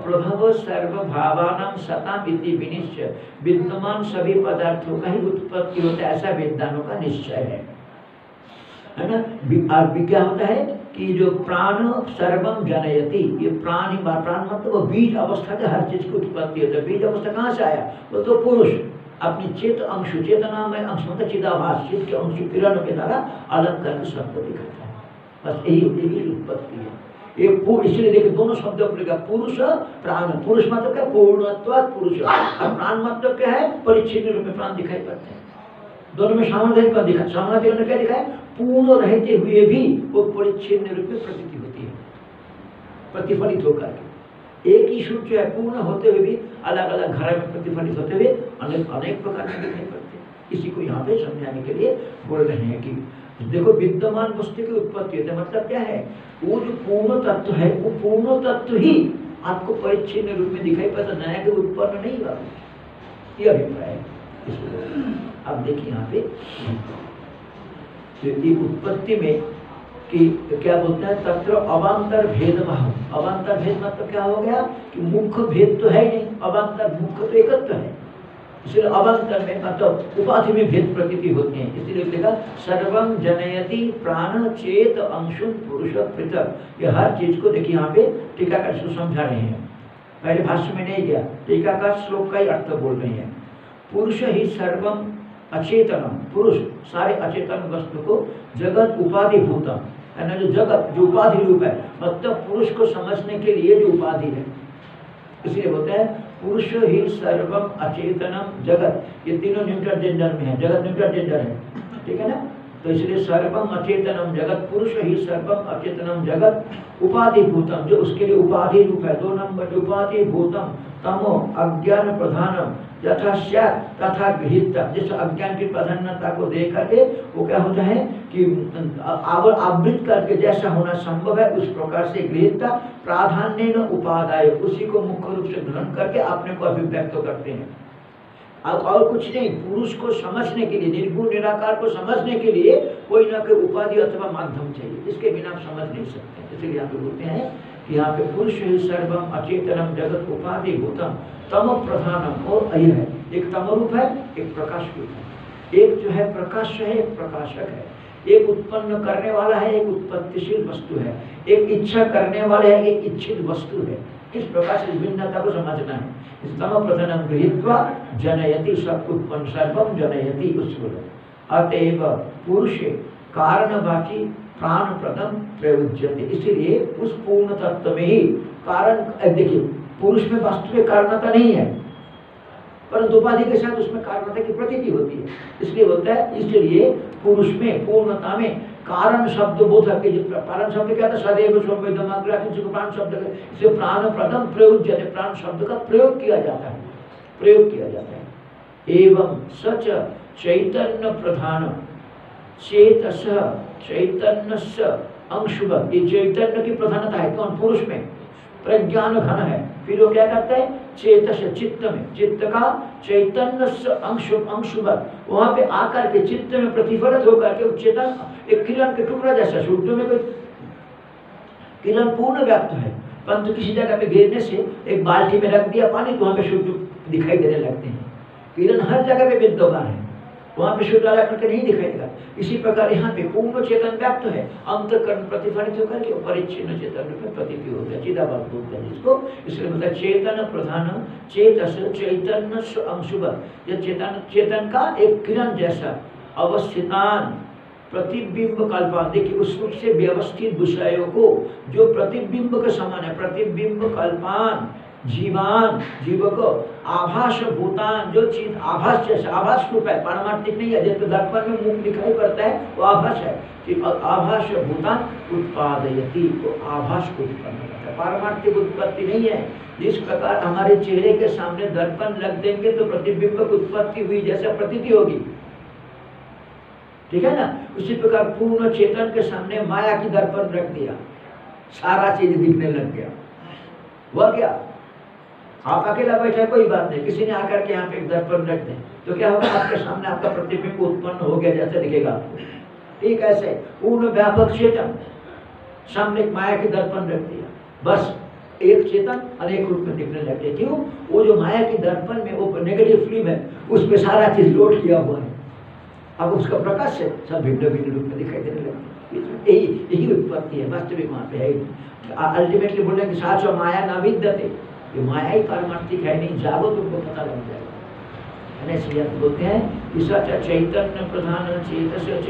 प्रभव सर्व भावान सताम विनिश्चय विद्यमान सभी पदार्थों का ही उत्पत्ति होता है, ऐसा विद्वानों का निश्चय है। है ना? और क्या होता है कि जो प्राण सर्वम जनयति, ये प्राण ही प्राण मतलब वो बीज अवस्था के हर चीज़ की उत्पत्ति होता है। बीज अवस्था कहाँ से आया? वो तो पुरुष। अपनी चेत अंश चेतना में अंश मतलब चिदाभास, चित के अंश, किरण के द्वारा अलग करके सबको दिखाता है। बस यही उत्पत्ति है। ये इसलिए देखिए दोनों शब्दों को पुरुष, प्राण। पुरुष मतलब क्या? पूर्णत्व पुरुष। और प्राण मतलब क्या है? परिच्छिन्न रूप में प्राण दिखाई पड़ते हैं। दोनों में सामर्थ्य का दिखा सामर्थ्य ने क्या दिखा है पूर्ण रहते हुए भी वो परिच्छिन्न रूप में प्रतीति होती है। प्रतिफलित होकर एक ही सूर्य है, पूर्ण होते हुए भी अलग अलग घर में प्रतिफलित होते हुए अनेक अनेक प्रकार के दिखाई पड़ते हैं। इसी को यहाँ पे समझाने के लिए बोल रहे हैं कि देखो विद्यमान वस्तु की उत्पत्ति होती है मतलब क्या है? वो जो पूर्ण तत्व है, वो पूर्ण तत्व ही आपको परिच्छिन्न रूप में दिखाई पड़ता नया के उत्पन्न नहीं हुआ। ये अभिप्राय अब देखिए यहाँ पे। तो उत्पत्ति में कि क्या बोलते हैं? तत्र अवान्तर भेद अवान्तर भेद मतलब क्या हो गया? कि मुख्य भेद तो है नहीं। अवान्तर मुख्य तो एकत्व है। इसलिए अवान्तर में मतलब उपाधि में भेद प्रकृति होती है। इसलिए लिखा सर्वम जनयति प्राण चेत अंशुन पुरुष पृथक। ये हर चीज़ को देखिए यहाँ पे टीकाकार समझा रहे हैं। पहले भाष्य में नहीं गया, टीकाकार श्लोक का ही अर्थ बोल रहे हैं। पुरुष ही सर्वम अचेतनम पुरुष सारे अचेतन वस्तु को जगत उपाधि भूतम। ना, जो जगत, जो उपाधि रूप है मतलब पुरुष को समझने के लिए जो उपाधि है। इसलिए बोलते हैं पुरुष ही सर्वम अचेतनम जगत। ये तीनों न्यूट्रल जेंडर में है। जगत न्यूट्रल जेंडर है। ठीक है ना? तो इसलिए सर्वम अचेतनम जगत, पुरुष ही सर्वम अचेतनम जगत उपाधि भूतम जो उसके लिए उपाधि रूप है। दो नंबर उपाधि भूतम तमो अज्ञान प्रधानम यथा तथा गृहित जिस अज्ञान की प्रधानता को देख करके वो क्या होता है कि आवृत करके जैसा होना संभव है, उस प्रकार से गृहित प्राधान्य न उपादाय। उसी को मुख्य रूप से ग्रहण करके अपने को अभिव्यक्त करते हैं। और कुछ नहीं, पुरुष को समझने के लिए, निर्गुण निराकार को समझने के लिए कोई ना कोई उपाधि अथवा माध्यम चाहिए। इसके बिना आप समझ नहीं सकते। इसलिए यहाँ पे बोलते हैं यहाँ पे पुरुष ही सर्वम अचेतनम जगत उपाधि भूतम तम प्रधानम और अय है। एक तम रूप है, एक प्रकाश रूप है। एक जो है प्रकाश है, एक प्रकाशक है। एक उत्पन्न करने वाला है, एक उत्पत्तिशील वस्तु है। एक इच्छा करने वाले है, एक इच्छित वस्तु है। इस प्रकार से भिन्नता को समझना है। इस तम प्रधानम गृहित्वा जनयति सब उत्पन्न सर्वम जनयति उसको अतएव पुरुष कारणवाची प्राण प्रथम प्रयोज्यते। इसीलिए उस पूर्ण तत्व में ही कारण देखिए, पुरुष में वास्तविक कारणता नहीं है, परंतु उपाधि के साथ उसमें कारणता की प्रतीति होती है। इसलिए होता है, इसलिए पुरुष में, पूर्णता में कारण शब्द के जो कारण शब्द क्या था? सदैव प्राण शब्द इसे प्राण प्रथम प्रयोग प्राण शब्द का प्रयोग किया जाता है, प्रयोग किया जाता है। एवं सच चैतन्य प्रधान चेतस चैतन्य अंशुभ। ये चैतन्य की प्रधानता है। कौन? पुरुष में। प्रज्ञान घन है। फिर वो क्या करता है? चेतस चित्त में। चित्त का चैतन्य अंश अंशुभ। वहाँ पे आकर के चित्त में प्रतिफलित होकर के चेतन, एक किरण के टुकड़ा जैसा, सूर्य में कोई किरण पूर्ण व्याप्त है। परंतु किसी जगह पे गिरने से एक बाल्टी में रख दिया, पानी तो वहाँ पे सूर्य दिखाई देने लगते हैं। किरण हर जगह पे विद्यमान है। वहाँ डाला करके नहीं दिखाई देगा। इसी प्रकार यहाँ पे पूर्ण चेतन व्याप्त है। अंतकरण प्रतिफलित होकर के परिच्छिन्न चेतन में प्रतीति हो गया। चिदाबाद बोलते हैं जिसको इसलिए मतलब चेतन प्रधान, चेतस, चैतन्य अंशुभ। यह चेतन चेतन का एक किरण जैसा अवस्थितान प्रतिबिंब कल्पान देखिए, उस रूप से व्यवस्थित विषयों को जो प्रतिबिंब के समान है, प्रतिबिंब कल्पान जीवान जीव को आभास भूतान जो चीज़ आभास जैसे आभास रूप है, पारमार्थिक नहीं है जैसे दर्पण में मुख दिखाई पड़ता है, वो आभास है। कि आभास भूतान उत्पादयति तो आभास को उत्पन्न करता है। पारमार्थिक उत्पत्ति नहीं है। जिस प्रकार हमारे चेहरे के सामने दर्पण लग देंगे तो प्रतिबिंब की उत्पत्ति हुई, जैसे प्रतीति होगी। ठीक है ना? उसी प्रकार पूर्ण चेतन के सामने माया की दर्पण रख दिया। सारा चीज़ दिखने लग गया। वह क्या? आप अकेला बैठे कोई बात नहीं, किसी ने आकर के यहाँ पे दर्पण रख दे तो क्या होगा, आपके सामने आपका प्रतिबिंब उत्पन्न हो गया, जैसे दिखेगा आपको। ठीक ऐसे पूर्ण व्यापक चेतन, सामने माया की दर्पण रख दिया। बस, एक चेतन अनेक रूप में दिखने लग गया। क्यों? वो जो माया की दर्पण में वो नेगेटिव फ़िल्म है, उसमें सारा चीज़ लोड किया हुआ है। अब उसका प्रकाश है, सब भिन्न भिन्न रूप में दिखाई देने लगे। यही यही उत्पत्ति है, वास्तविक वहाँ पे है। अल्टीमेटली बोले कि साचो माया न विद्यते ये माया ही पारमार्थिक है नहीं, जागो तुमको पता लग जाएगा। बोलते हैं सच चैतन्य प्रधान चैतन्य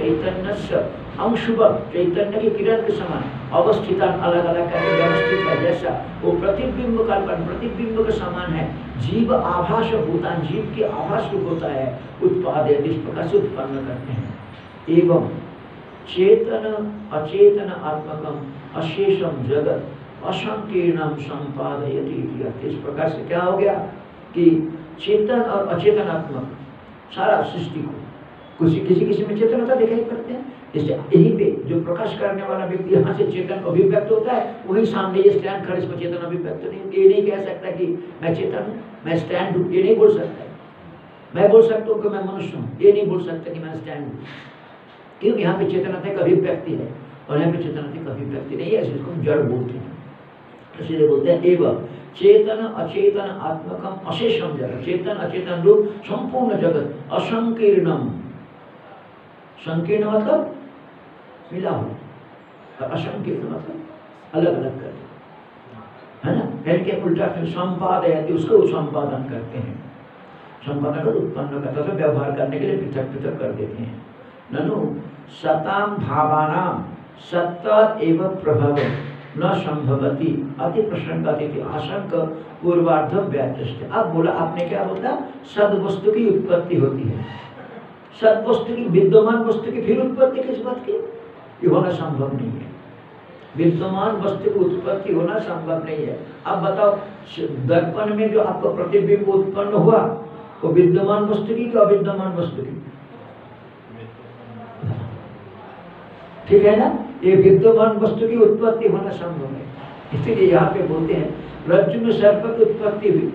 चैतन्य की किरण के समान अलग अलग व्यवस्थित है, जैसा। वो प्रतिबिंब कल्पन, प्रतिबिंब के समान है। जीव आभास भूतान जीव की आभास रूप होता है, उत्पाद इस प्रकार से उत्पन्न करते हैं। एवं चेतन, अचेतन आत्मकम, अशेषम जगत। असंकीर्णम संपादयती इस प्रकार से क्या हो गया कि चेतन और अचेतनात्मक सारा सृष्टि को किसी किसी किसी में चेतनता दिखाई पड़ते हैं। जैसे यहीं पे जो प्रकाश करने वाला व्यक्ति यहाँ से चेतन अभिव्यक्त होता है, वही सामने ये स्टैंड खड़े, इसमें चेतन अभिव्यक्त नहीं ये नहीं कह सकता कि मैं चेतन हूँ, मैं स्टैंड हूँ। ये नहीं बोल सकता। मैं बोल सकता हूँ कि मैं मनुष्य हूँ। ये नहीं बोल सकता कि मैं स्टैंड हूँ। क्योंकि यहाँ पे चेतनता एक अभिव्यक्ति है और यहाँ पे चेतनता एक अभिव्यक्ति नहीं है इसको हम जड़ बोलते हैं। इसलिए बोलते हैं एवं चेतन अचेतन आत्मकम अशेषम जगत चेतन अचेतन रूप संपूर्ण जगत असंकीर्णम संकीर्ण मतलब मिला हो असंकीर्ण मतलब अलग अलग कर है ना फिर के उल्टा फिर संपाद है उसको संपादन करते हैं संपादन कर उत्पन्न व्यवहार करने के लिए पृथक पृथक कर देते हैं ननु सताम भावानाम सत्ता एवं प्रभाव न संभवती अति प्रसंग आशंक, पूर्वार्ध व्याचस्ट अब बोला, आपने क्या बोला? सद वस्तु की उत्पत्ति होती है। सद वस्तु की, विद्यमान वस्तु की फिर उत्पत्ति किस बात की? ये होना संभव नहीं है। विद्यमान वस्तु की उत्पत्ति होना संभव नहीं है। अब बताओ, दर्पण में जो आपका प्रतिबिंब उत्पन्न हुआ, वो विद्यमान वस्तु की क्या अविद्यमान वस्तु की? ठीक है ना? ये विद्यमान वस्तु की उत्पत्ति होना संभव है। इसीलिए यहाँ पे बोलते हैं रज्जु में सर्प की उत्पत्ति हुई।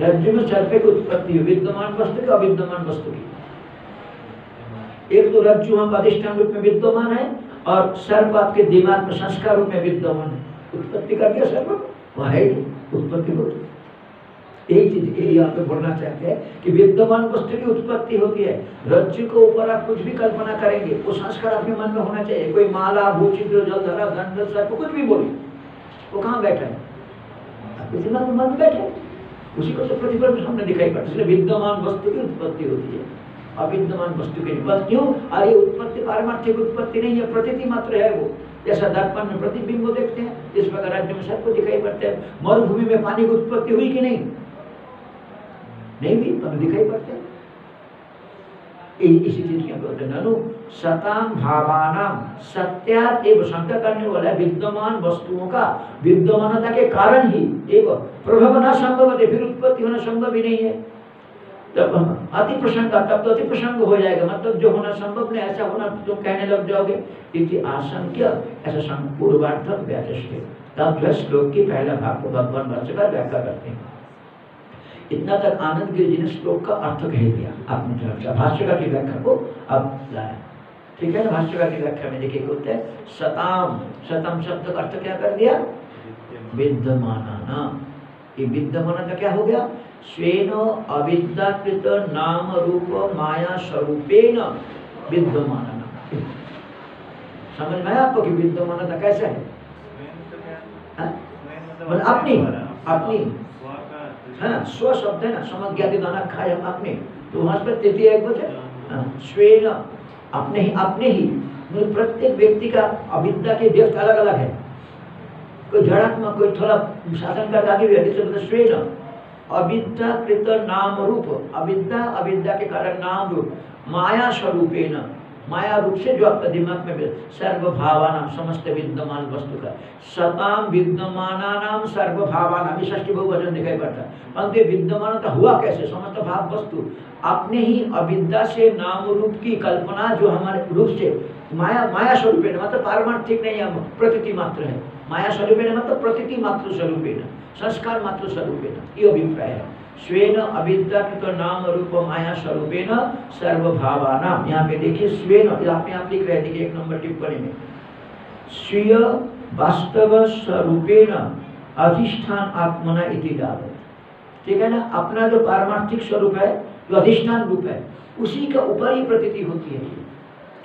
रज्जु में सर्प की उत्पत्ति हुई, विद्यमान वस्तु की, अविद्यमान वस्तु की। एक तो रज्जु हम अधिष्ठान रूप में विद्यमान है, और सर्प आपके दिमाग में संस्कार रूप में विद्यमान है। उत्पत्ति कर दिया सर्प? वह है उत्पत्ति होती यही चीज़ के यहाँ पे बोलना चाहते हैं कि विद्यमान वस्तु की उत्पत्ति होती है। रज्जु के ऊपर आप कुछ भी कल्पना करेंगे, वो संस्कार आपके मन में होना चाहिए। कोई माला भूचित्र जलधरा दंड सर्प, कुछ भी बोले, वो कहाँ बैठा है? आपके दिमाग में मन बैठे उसी को तो प्रतिफल हमने दिखाई पड़ता इसलिए विद्यमान वस्तु की उत्पत्ति होती है। अविद्यमान वस्तु की उत्पत्ति क्यों? अरे, उत्पत्ति पारमार्थिक उत्पत्ति नहीं है, प्रतीति मात्र है वो। जैसा दर्पण में प्रतिबिंब देखते हैं, इस प्रकार राज्य में सबको दिखाई पड़ते हैं। मरुभूमि में पानी की उत्पत्ति हुई कि नहीं? नहीं भी तो दिखाई पड़ते इसी चीज़ के ननु सताम भावानाम सत्यात एवं शंका करने वाला विद्यमान वस्तुओं का। विद्यमानता के कारण ही एक प्रभाव न संभव है, फिर उत्पत्ति होना संभव ही नहीं है। तब अति प्रसंग, तब तो अति प्रसंग हो जाएगा। मतलब जो होना संभव नहीं, ऐसा होना तुम तो कहने लग जाओगे। क्योंकि आशंक्य, ऐसा पूर्वार्थक व्याचष्ट तब जो श्लोक की पहला भाग को भगवान भाष्यकार व्याख्या करते हैं। इतना तक आनंद गिरी जी ने श्लोक का अर्थ कह दिया आपने चर्चा भाष्यकार की व्याख्या को अब लाया ठीक है ना? भाष्यकार की व्याख्या में देखिए बोलते हैं? सताम। सतम शब्द का अर्थ क्या कर दिया? विद्यमाना ये विद्यमान का क्या हो गया? स्वेन अविद्याकृत नाम रूप माया स्वरूपेण विद्यमान समझ में आपको कि विद्यमानता कैसा है? हाँ? मतलब अपनी अपनी। हाँ स्व शब्द है ना दाना खाए हम अपने। तो वहाँ पर तृतीय एक हाँ, स्वेन अपने ही अपने ही। मतलब प्रत्येक व्यक्ति का के अलग अलग है। कोई कोई थोड़ा शासन आगे भी है स्वेन। अविद्या कृत नाम रूप अविद्या अविद्या के कारण नाम रूप। माया स्वरूपेण। माया रूप से जो आपका दिमाग में सर्व भावानाम समस्त विद्यमान वस्तु का। सताम विद्यमानानाम सर्व भावानाम षष्टी बहुवचन दिखाई पड़ता। परंतु विद्यमान हुआ कैसे? समस्त भाव वस्तु। अपने ही अविद्या से, नाम रूप की कल्पना जो हमारे रूप से, माया माया स्वरूप मतलब पारमार्थिक नहीं है, प्रतीति मात्र है। माया स्वरूप मतलब प्रतीति मात्र स्वरूप संस्कार मात्र स्वरूप ये अभिप्राय है। स्वेन अविद्याकृत नाम रूप माया स्वरूपेण सर्वभावानाम। यहाँ पे देखिए स्वेन आप यहाँ लिख रहे देखिए एक नंबर टिप्पणी में। स्वीय वास्तव स्वरूपेण अधिष्ठान आत्मना इति ठीक है ना? अपना जो पारमार्थिक स्वरूप है, जो अधिष्ठान रूप है, उसी के ऊपर ही प्रतीति होती है।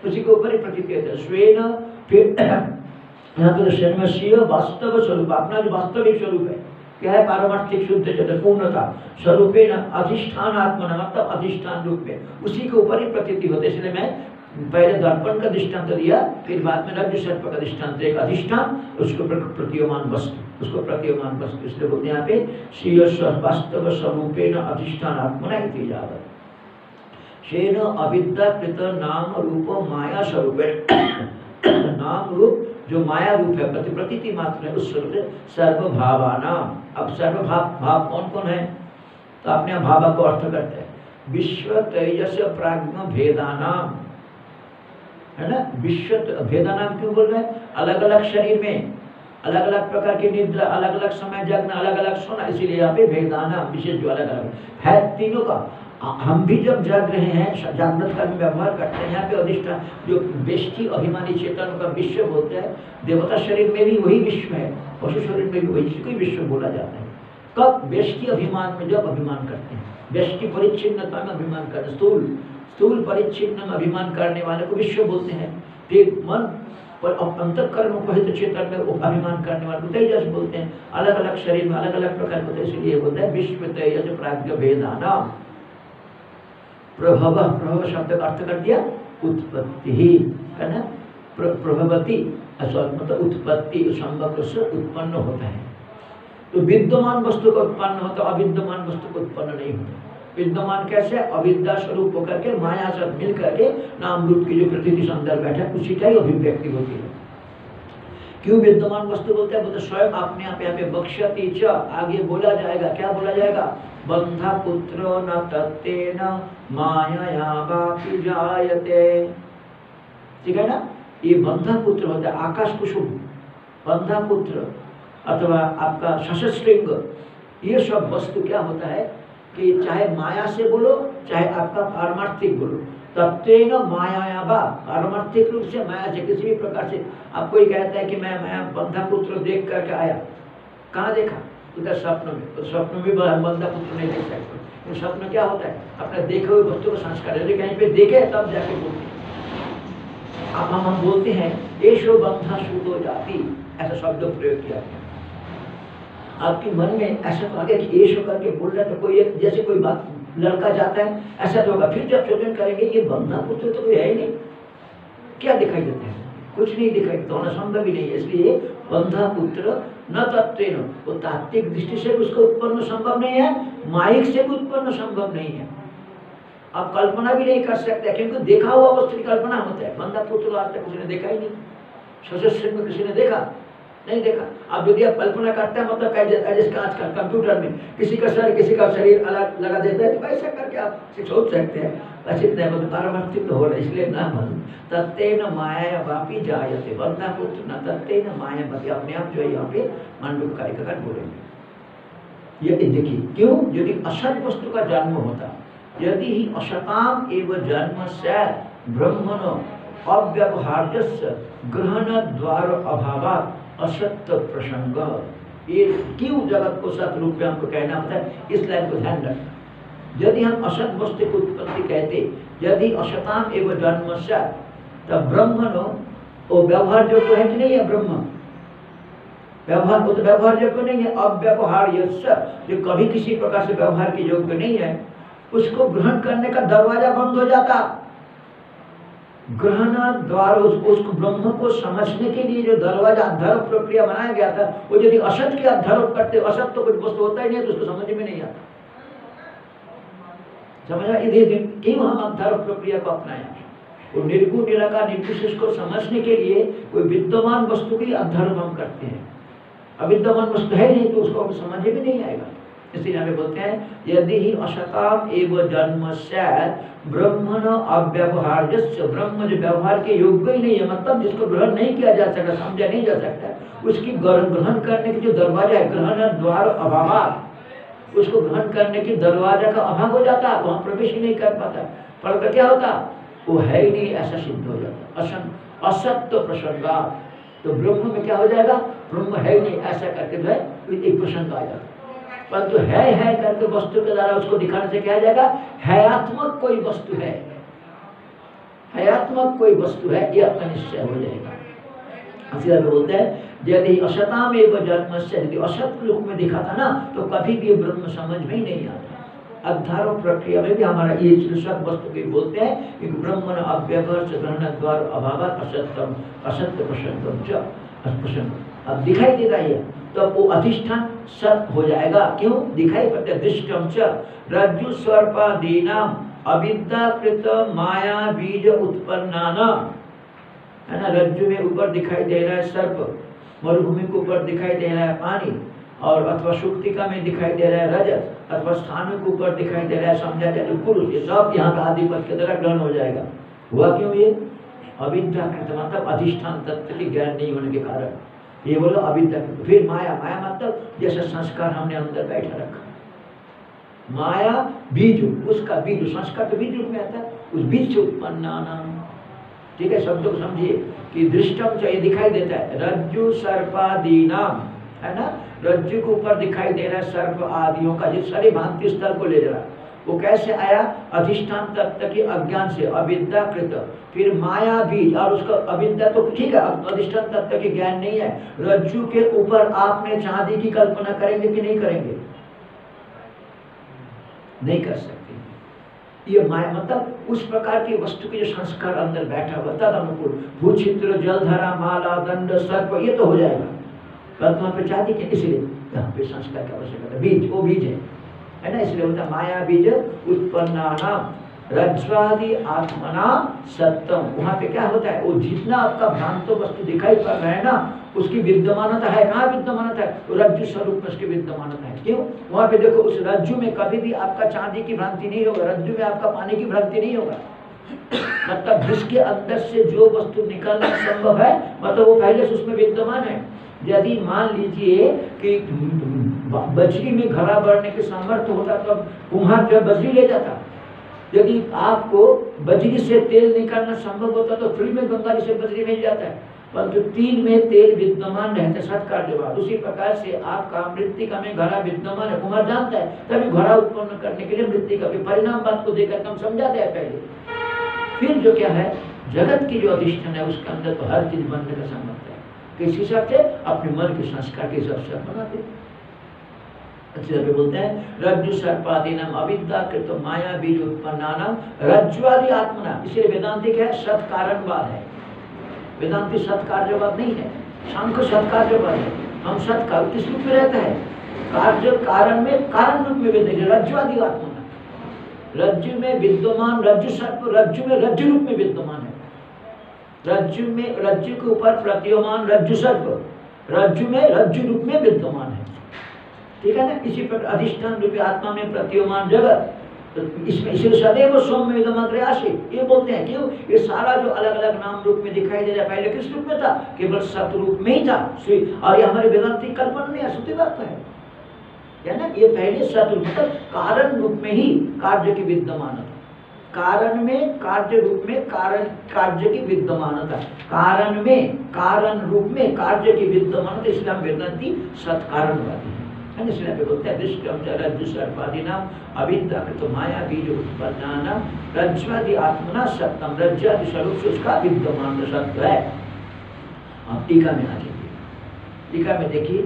उसी के ऊपर ही प्रतीति होती है। स्वेन, फिर यहाँ पर वास्तव स्वरूप, अपना जो वास्तविक स्वरूप है क्या है पारमार्थिक शुद्ध चेतन पूर्णता स्वरूपे अधिष्ठान आत्मा मतलब अधिष्ठान रूप में, उसी के ऊपर ही प्रतीति होते इसलिए मैं पहले दर्पण का दृष्टांत दिया, फिर बाद में रज्जु सर्प का दृष्टांत, एक अधिष्ठान, उसको प्रतीयमान वस्तु, उसको प्रतीयमान वस्तु, इसलिए बोलते यहाँ पे श्री वास्तव स्वरूपे अधिष्ठान आत्मना जावत शेन अविद्या कृत नाम रूप माया स्वरूप नाम रूप जो माया रूप है प्रति प्रतीति मात्र है, उस स्वरूप से सर्वभावाना अब सर्वभाव, भाव कौन कौन है? तो अपने भाव को अर्थ करते हैं। विश्व तेजस प्राग्म भेदानाम। है ना? विश्व भेदानाम क्यों बोल रहे हैं? अलग अलग शरीर में अलग अलग प्रकार की निद्रा अलग अलग समय, जगना अलग अलग सोना, इसीलिए यहाँ पे भेदाना विशेष जो अलग अलग है तीनों का। हम भी जब जाग रहे हैं जागृत का भी व्यवहार करते हैं, यहाँ पे अधिष्ठान जो बेष्टि अभिमानी चेतन का विश्व बोलते हैं, देवता शरीर में भी वही विश्व है, पशु शरीर में भी वही कोई विश्व बोला जाता है। कब? बेष्टि अभिमान में जब अभिमान करते हैं। बेष्टि परिच्छिन्नता में अभिमान करते स्थूल स्थूल परिच्छिन्न में अभिमान करने वाले को विश्व बोलते हैं। फिर मन पर अंतकर्म को हित चेतन में अभिमान करने वाले को तेजस बोलते हैं। अलग अलग शरीर में अलग अलग प्रकार हैं, इसलिए बोलते हैं विश्व तेजस प्राग्ञ भेदाना प्रभव प्रभव शब्द का अर्थ कर दिया, उत्पत्ति ही, है ना? प्रभवती मतलब उत्पत्ति उत्पन्न होता है। तो विद्यमान वस्तु का उत्पन्न होता अविद्यमान वस्तु को उत्पन्न नहीं होता। विद्यमान कैसे अविद्या स्वरूप होकर के, माया से मिल करके नाम रूप की जो प्रतीति संदर्भ बैठा, उसी का ही अभिव्यक्ति होती है। क्यों विद्यमान वस्तु बोलते हैं? बोलते स्वयं अपने आप यहाँ पे बक्षती च। आगे बोला जाएगा। क्या बोला जाएगा? बंधा पुत्र न तत्तेन माया बापी जायते। ठीक है ना? ये बंधा पुत्र होता है, आकाश कुसुम। बंधा पुत्र अथवा आपका सशस्त्रिंग, ये सब वस्तु क्या होता है कि चाहे माया से बोलो चाहे आपका पारमार्थिक बोलो तत्व माया बा पारमार्थिक रूप से माया से, किसी भी प्रकार से। अब कोई कहता है कि मैं बंधा पुत्र देख करके आया। कहाँ देखा? उधर स्वप्न में। तो स्वप्न बंधा पुत्र नहीं देख सकते। तो स्वप्न क्या होता है? अपने देखे हुए वस्तु को संस्कार यदि कहीं पे देखे, तब जाके बोलते अब हम हम बोलते हैं बंधा ऐसा शब्द प्रयोग किया गया। आपके मन में ऐसा तो आ कि ये करके बोल रहे तो कोई जैसे कोई बात लड़का जाता है, ऐसा तो होगा। फिर जब शोधन करेंगे, ये बंधा पुत्र तो कोई है ही नहीं। क्या दिखाई देता है? कुछ नहीं दिखाई देता होना संभव ही नहीं इसलिए बंधा पुत्र न तत्व वो तात्विक दृष्टि से भी उसको उत्पन्न संभव नहीं है माइक से भी उत्पन्न संभव नहीं है। आप कल्पना भी नहीं कर सकते, क्योंकि देखा हुआ वस्तु की कल्पना होता है। बंधा पुत्र आज तक किसी ने देखा ही नहीं। सशस्त्र में किसी ने देखा नहीं देखा। अब यदि आप कल्पना करते हैं मतलब जिसका आजकल कंप्यूटर में किसी का शरीर किसी का शरीर अलग लगा देता है तो ऐसा करके आप सोच सकते हैं। बस इतना हो रहा इसलिए न बन तत्ते न माया वापी न, तत्ते न माया अपने आप जो है यहाँ पे कार्यक्रम बोलेंगे ये देखिए, क्यों? यदि असत वस्तु का जन्म होता, यदि ही असताम जन्म ब्रह्मण अव्यवहार्य ग्रहण द्वार अभाव असत्य प्रसंग। ये क्यों जगत को सत रूप में हमको कहना होता है? इस लाइन को ध्यान रखना। यदि हम असत वस्तु की उत्पत्ति कहते, यदि असताम एवं जन्म तब ब्रह्म नो वो व्यवहार जो तो है कि नहीं है ब्रह्म? व्यवहार वो तो व्यवहार योग्य नहीं है अव्यवहार जो कभी किसी प्रकार से व्यवहार के योग्य नहीं है, उसको ग्रहण करने का दरवाज़ा बंद हो जाता। ग्रहण द्वार उसको उसको ब्रह्म को समझने के लिए जो दरवाज़ा अध्यारोप प्रक्रिया बनाया गया था, वो यदि असत के अध्यारोप करते, असत तो कुछ वस्तु होता ही नहीं तो उसको समझ में नहीं आता। समझा? क्यों हम अध्यारोप प्रक्रिया को अपनाया वो निर्गुण, निराकार, निर्विशेष को समझने के लिए कोई विद्यमान वस्तु की अध्यारोप हम करते हैं। अविद्यमान वस्तु है नहीं तो उसको समझ में नहीं आएगा। इसलिए हमें बोलते हैं, यदि ही असताम एवं जन्म ब्रह्मण अव्यवहार ब्रह्म जो व्यवहार के योग्य ही नहीं है मतलब जिसको ग्रहण नहीं किया जा सकता, समझा नहीं जा सकता, उसकी ग्रहण करने की जो दरवाज़ा है, ग्रहण द्वार अभाव, उसको ग्रहण करने की दरवाज़ा का अभाव हो जाता है वहाँ प्रवेश ही नहीं कर पाता। पर क्या होता? वो है ही नहीं, ऐसा सिद्ध हो जाता। असन असत्य प्रसंगा। तो ब्रह्म में क्या हो जाएगा? ब्रह्म है ही नहीं, ऐसा करके जो है, एक प्रसंग आ जाता। परंतु है है करके वस्तु के द्वारा उसको दिखाने से क्या जाएगा, हयात्मक कोई वस्तु है। हयात्मक कोई वस्तु है, ये अपना निश्चय हो जाएगा। बोलते हैं, यदि असता में जन्म से, यदि असत रूप में दिखा था ना तो कभी भी ब्रह्म समझ में ही नहीं आता। अध्यारोप प्रक्रिया में भी हमारा ये शीर्षक वस्तु के बोलते हैं कि ब्रह्म अव्यवर्ष ग्रहण द्वार अभाव असत्यम असत्य प्रसन्न अब दिखाई दे रहा है तो वो अधिष्ठान सत हो जाएगा। क्यों? दिखाई पड़ते दृष्टम च। रज्जु सर्पादीनाम अविद्याकृत माया बीज उत्पन्ना है ना? रज्जु में ऊपर दिखाई दे रहा है सर्प, मरुभूमि के ऊपर दिखाई दे रहा है पानी, और अथवा सुक्तिका में दिखाई दे रहा है रजत, अथवा स्थान के ऊपर दिखाई दे रहा है समझा जाए तो पुरुष। ये सब यहाँ का आधिपत के द्वारा ग्रहण हो जाएगा। हुआ क्यों ये? अविद्याकृत मतलब अधिष्ठान तत्व की ज्ञान नहीं होने के कारण। ये बोलो, अभी तक, फिर माया माया मतलब जैसे संस्कार हमने अंदर बैठा रखा। माया बीज, उसका बीज, संस्कार तो बीज रूप में आता है, उस बीज से उत्पन्न आना ठीक है, शब्दों को समझिए कि दृष्टम चाहिए दिखाई देता है, रज्जु सर्पादी नाम है ना? रज्जु के ऊपर दिखाई दे रहा है सर्प आदियों का, जिस सारी भांति स्तर को ले जा रहा है। वो कैसे आया? अधिष्ठान तत्व के अज्ञान से अविद्या कृत फिर माया बीज और उसका अविद्या तो ठीक है अधिष्ठान तत्व के ज्ञान नहीं है। रज्जु के ऊपर आपने चांदी की कल्पना करेंगे कि नहीं करेंगे? नहीं कर सकते। ये माया मतलब उस प्रकार की वस्तु के जो संस्कार अंदर बैठा हुआ, तद अनुकूल। भूचित्र, जलधरा, माला, दंड, सर्प, ये तो हो जाएगा। परंतु पे चाहती के इसलिए यहाँ पे संस्कार की आवश्यकता बीज, वो बीज है। है ना इसलिए होता माया बीज उत्पन्न रज्वादि आत्मना सत्यम वहाँ पे क्या होता है वो जितना आपका भ्रांत वस्तु दिखाई पड़ रहा है ना उसकी विद्यमानता है कहाँ विद्यमानता है वो रज्जु स्वरूप में उसकी विद्यमानता है क्यों वहाँ पे देखो उस रज्जु में कभी भी आपका चांदी की भ्रांति नहीं होगा रज्जु में आपका पानी की भ्रांति नहीं होगा मतलब जिसके अंदर से जो वस्तु निकलना संभव है मतलब वो पहले से उसमें विद्यमान है यदि मान लीजिए कि बजरी में घड़ा बढ़ने के सामर्थ्य होता तो कुम्हार जो बजरी ले जाता। यदि आपको बजरी से तेल निकालना संभव होता तो फ्री में गंगा जी से बजरी मिल जाता है। परंतु तीन में तेल विद्यमान रहते सत्कार्य बाद। उसी प्रकार से आपका मृतिका में घड़ा विद्यमान है कुमार जानता है, तभी घड़ा उत्पन्न करने के लिए मृतिका के परिणाम बात को देखकर हम समझाते हैं पहले। फिर जो क्या है, जगत की जो अधिष्ठान है, उसके अंदर तो हर चीज़ बनने का संबंध है। किस हिसाब से? अपने मन के संस्कार के हिसाब से बनाते अच्छे बोलते हैं, रज्जु सर्पादि नाम अविद्या कृत माया बीज उत्पन्ना रज्जुआदि आत्मना। इसलिए वेदांति क्या है? सत कारणवाद है। वेदांति सत कार्यवाद नहीं है। शंख सत कार्यवाद है। हम सत का किस रूप में रहता है? कार्य कारण में, कारण रूप में वेद रज्जुआदि आत्मना। रज्जु में विद्यमान, रज्जु सर्प, रज्जु में रज्जु रूप में विद्यमान है। रज्जु में, रज्जु के ऊपर प्रतीयमान रज्जु सर्प, रज्जु में रज्जु रूप में विद्यमान है। ठीक है ना किसी पर अधिष्ठान रूपी आत्मा में प्रतीयमान जगत तो इसमें इसे सदैव सौम्य ये बोलते हैं, क्यों? ये सारा जो अलग अलग नाम रूप में दिखाई दे रहा है, पहले किस रूप में था? केवल सत रूप में ही था और ये हमारे वेदांतिक कल्पना असुति बात है। ना? ये पहले सत रूप मतलब कारण रूप में ही कार्य की विद्यमान कारण में कार्य रूप में कारण, कार्य की विद्यमानता। कारण में, कारण रूप में कार्य की विद्यमानता, इसलिए हम वेदांति सत्कारणवादी इसलिए बोलते हैं दृष्टम च रज्जु सर्पादि नाम अविद्या तो माया बीज उत्पन्ना रज्ज्वादि आत्मना सत्यम रज्जादि स्वरूप से उसका विद्यमान सत्य है आप टीका में आगे टीका में देखिए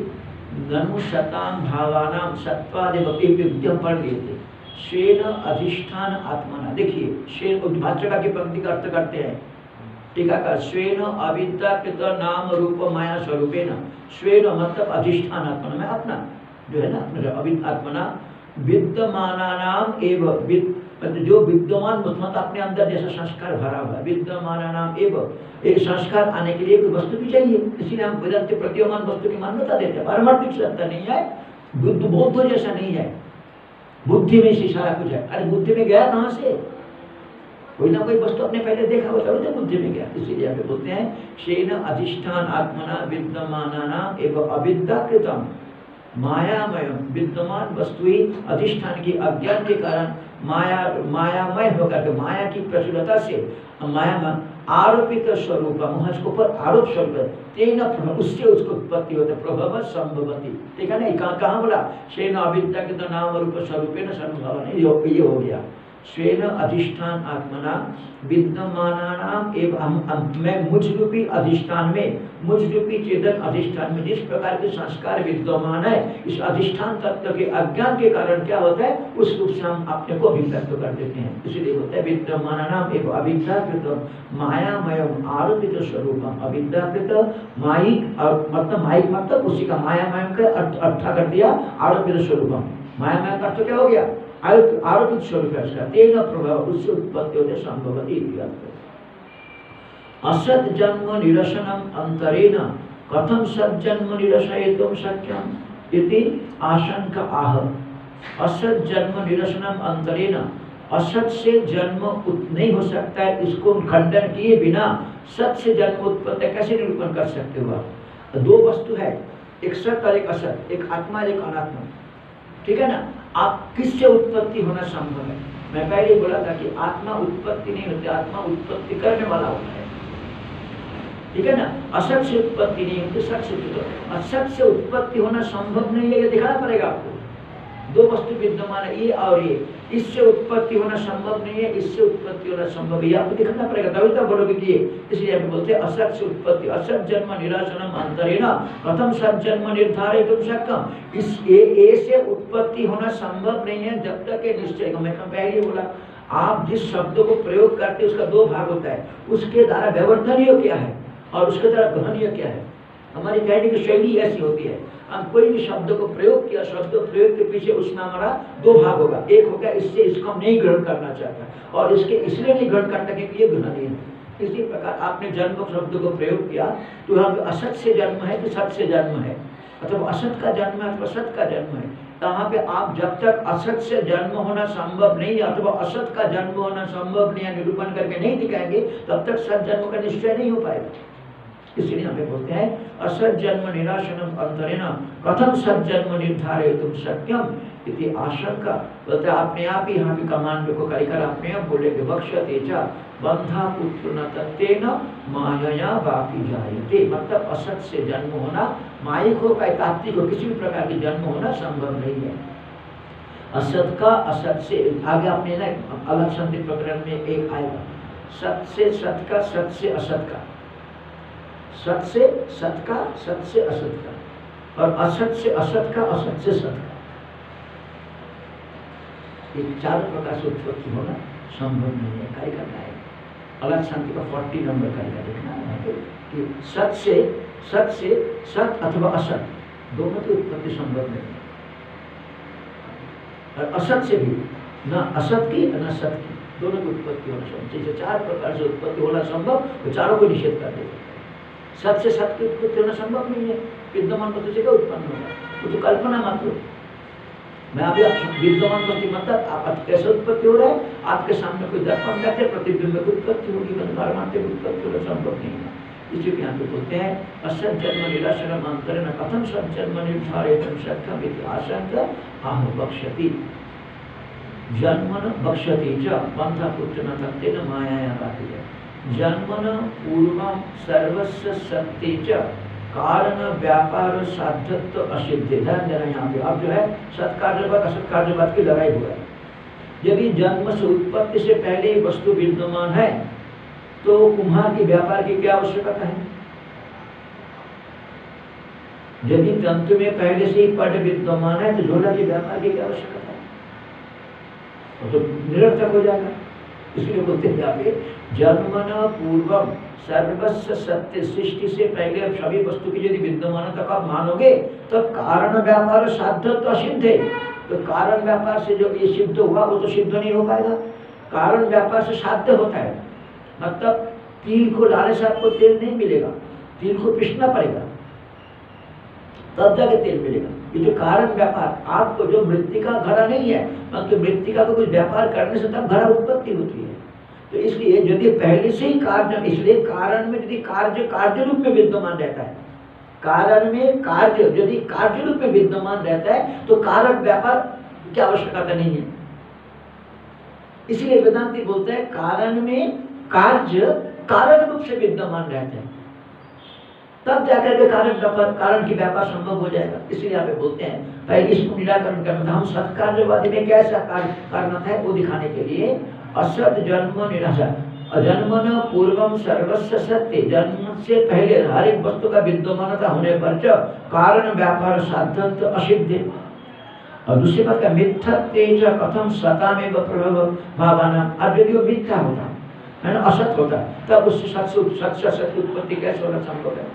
ननु शतान भावानाम सत्वादेव विद्यम पढ़ लिए थे स्वेन अधिष्ठान आत्मना देखिए शेन भाष्यका की पंक्ति का अर्थ करते हैं अविद्या माया स्वरूपेण स्वेन आत्मना में अपना जो है ना मतलब आत्मना विद्यमाना नाम एवं मतलब जो विद्यमान मतलब अपने अंदर, जैसा संस्कार भरा हुआ विद्यमान नाम एवं, एक संस्कार आने के लिए एक वस्तु भी चाहिए, इसीलिए हम वेदांत प्रतीयमान वस्तु की मान्यता देते हैं। पारमार्थिक सत्ता नहीं है, बुद्ध बौद्ध जैसा नहीं है। बुद्धि में से सारा कुछ है। अरे बुद्धि में गया कहाँ से? कोई ना कोई वस्तु अपने पहले देखा होता है बुद्धि में गया। इसीलिए आप बोलते हैं, शेन अधिष्ठान आत्मना विद्यमान एवं अविद्या कृतम मायामय, विद्यमान वस्तु ही अधिष्ठान की अज्ञान के कारण माया, मायामय होकर के, माया की प्रचुरता से, माया आरोपित स्वरूप उसके ऊपर आरोप स्वरूप, तेना उससे उसको उत्पत्ति होते, प्रभव संभवती। ठीक है ना कहाँ बोला? बोला न अविद्या के तो नाम रूप स्वरूप ये हो गया। स्वेन अधिष्ठान आत्मना विद्यमान एवं मैं मुझ रूपी अधिष्ठान में मुझ रूपी चेतन अधिष्ठान में जिस प्रकार के संस्कार विद्यमान है, इस अधिष्ठान तत्व के अज्ञान के कारण क्या होता है? उस रूप से हम अपने को अभिव्यक्त कर देते हैं। इसलिए होता है विद्यमान नाम एवं अविद्याकृत मायामय आरोपित स्वरूप अविद्याकृत माइक मतलब माइक मतलब उसी का मायामय का अर्थ कर दिया, आरोपित स्वरूप मायामय का अर्थ क्या हो गया? आरोपित प्रभाव उससे उत्पत्ति संभवती असत जन्म अंतरेण कथम सत जन्म निरसयितुम शक्यम इति आह। असत जन्म अंतरेण, असत से जन्म नहीं हो सकता है, इसको खंडन किए बिना सत से जन्म उत्पत्ति कैसे निरूपण कर सकते हो आप? दो वस्तु है, एक सत और एक असत, एक आत्मा एक अनात्मा। ठीक है ना? आप किससे उत्पत्ति होना संभव है? मैं पहले बोला था कि आत्मा उत्पत्ति नहीं होती, आत्मा उत्पत्ति करने वाला होता है। ठीक है ना? असत से उत्पत्ति नहीं होती सत्य असत से उत्पत्ति होना संभव नहीं है, ये दिखाना पड़ेगा आपको। दो वस्तु विद्यमान है ये और ये। इससे उत्पत्ति होना संभव नहीं है इससे उत्पत्ति होना संभव है। आपको दिखाना पड़ेगा तभी तो बोलोगे कि इसलिए आप बोलते हैं असत से उत्पत्ति असत जन्म निराशनम अंतरेण प्रथम सत जन्म निर्धारित इस ए, उत्पत्ति होना संभव नहीं है जब तक ये निश्चय पहले बोला आप जिस शब्द को प्रयोग करते उसका दो भाग होता है। उसके द्वारा व्यवर्धनीय क्या है? और उसके द्वारा ग्रहणीय क्या है? हमारी कहने की शैली ऐसी होती है हम कोई भी शब्द को प्रयोग किया, शब्द प्रयोग के पीछे उसमें हमारा दो भाग होगा। एक होगा, इससे इसको हम नहीं ग्रहण करना चाहता और इसके इसलिए नहीं ग्रहण करता क्योंकि ये नहीं है। इसी प्रकार आपने जन्म शब्द को प्रयोग किया तो यहाँ असत से जन्म है कि सत से जन्म है? मतलब असत का जन्म है अथवा सत का जन्म है? यहाँ पे आप जब तक असत से जन्म होना संभव नहीं है अथवा असत का जन्म होना संभव नहीं है, निरूपण करके नहीं दिखाएँगे, तब तक सत जन्म का निश्चय नहीं हो पाएगा। इसलिए हमें बोलते हैं असत जन्म निराशनम अंतरेण कथम सत जन्म निर्धारित सत्यम इति आशंका बोलते अपने आप ही यहाँ भी कमांड को कर अपने आप बोलेंगे बक्षते चा बंधा पुत्र न तत्तेन माया वापी जायते। मतलब असत से जन्म होना, मायिक हो का तात्विक हो, किसी भी प्रकार की जन्म होना संभव नहीं है। असत का असत से, आगे आपने ना अलग संधि प्रकरण में एक आएगा सत से सत का, सत से असत का। सत से सत का, सत से असत का। और असत से असत का, असत से सत का। ये चार प्रकार से उत्पत्ति होना संभव नहीं है, कार्य करना है। अलग शांति का फोर्टी नंबर कार्य का देखना है कि सत से सत से सत अथवा असत, दोनों की उत्पत्ति संभव नहीं है। और असत से भी, न असत की, न सत की, दोनों की उत्पत्ति होना संभव जैसे चार प्रकार से उत्पत्ति होना संभव तो चारों को निषेध कर देगा सत से सत की उत्पत्ति होना संभव नहीं है विद्यमान वस्तु से क्या उत्पन्न होगा। वो तो कल्पना मात्र मैं अभी विद्यमान वस्तु मतलब आप कैसे उत्पत्ति हो रहा है, आपके सामने कोई दर्पण करते प्रतिबिंब की उत्पत्ति होगी परमात्म की उत्पत्ति होना संभव नहीं है। बोलते हैं असत जन्म अंतरण कथम सत जन्म सत्यम आशंका आह बक्षति जन्मन बक्षते च पंथा पुत्र न माया है जन्मन पूर्व सर्वस्व कारण व्यापार असिद्ध। ध्यान देना यहाँ पे। अब जो है, सत्कार्यवाद, असत्कार्यवाद की लड़ाई हुआ है। यदि जन्म से उत्पत्ति से पहले वस्तु विद्यमान है तो कुम्हार के, व्यापार की क्या आवश्यकता है? यदि तंत्र में पहले से ही पट विद्यमान है तो झोला के, व्यापार की क्या आवश्यकता है? तो निरर्थक हो जाएगा। इसलिए बोलते हैं यहाँ जन्मन पूर्वम सर्वस्व सत्य सृष्टि से पहले सभी वस्तु की यदि विद्यमान तक आप मानोगे तो कारण व्यापार साध्य तो असिद्ध है। तो कारण व्यापार से जो ये सिद्ध हुआ, वो तो सिद्ध नहीं हो पाएगा। कारण व्यापार से साध्य होता है। मतलब तिल को लाने से आपको तेल नहीं मिलेगा, तिल को पिसना पड़ेगा, तब जाके तेल मिलेगा। ये जो कारण व्यापार, आपको जो मृतिका घड़ा नहीं है मतलब मृतिका को कुछ व्यापार करने से तब घड़ा उत्पत्ति होती है। तो इसलिए यदि पहले से ही कार्य, इसलिए कारण में यदि कार्य कार्य रूप में विद्यमान रहता है। कारण में कार्य, यदि कार्य रूप में विद्यमान रहता है तो कारण व्यापार की आवश्यकता नहीं है। इसलिए वेदांति बोलते हैं, कारण में कार्य, कारण रूप से विद्यमान रहते हैं। तब जाकर के कारण व्यापार, कारण की व्यापार संभव हो जाएगा। इसलिए आप बोलते हैं, पहले इसको निराकरण करना था। हम सत्कार्यवादी में कैसा कार्य करना था वो दिखाने के लिए असत जन्म निराशा। अजन्मन पूर्वम सर्वस्व सत्य। जन्म से पहले हर एक वस्तु का विद्यमानता होने पर च कारण, व्यापार, साधन तो असिद्ध। और दूसरी बात का मिथ्यत्व कथम सता में प्रभव भावना। अब यदि वो मिथ्या होता, है ना, असत होता, तब उससे सत्य सत्य सत्य उत्पत्ति कैसे होना संभव है?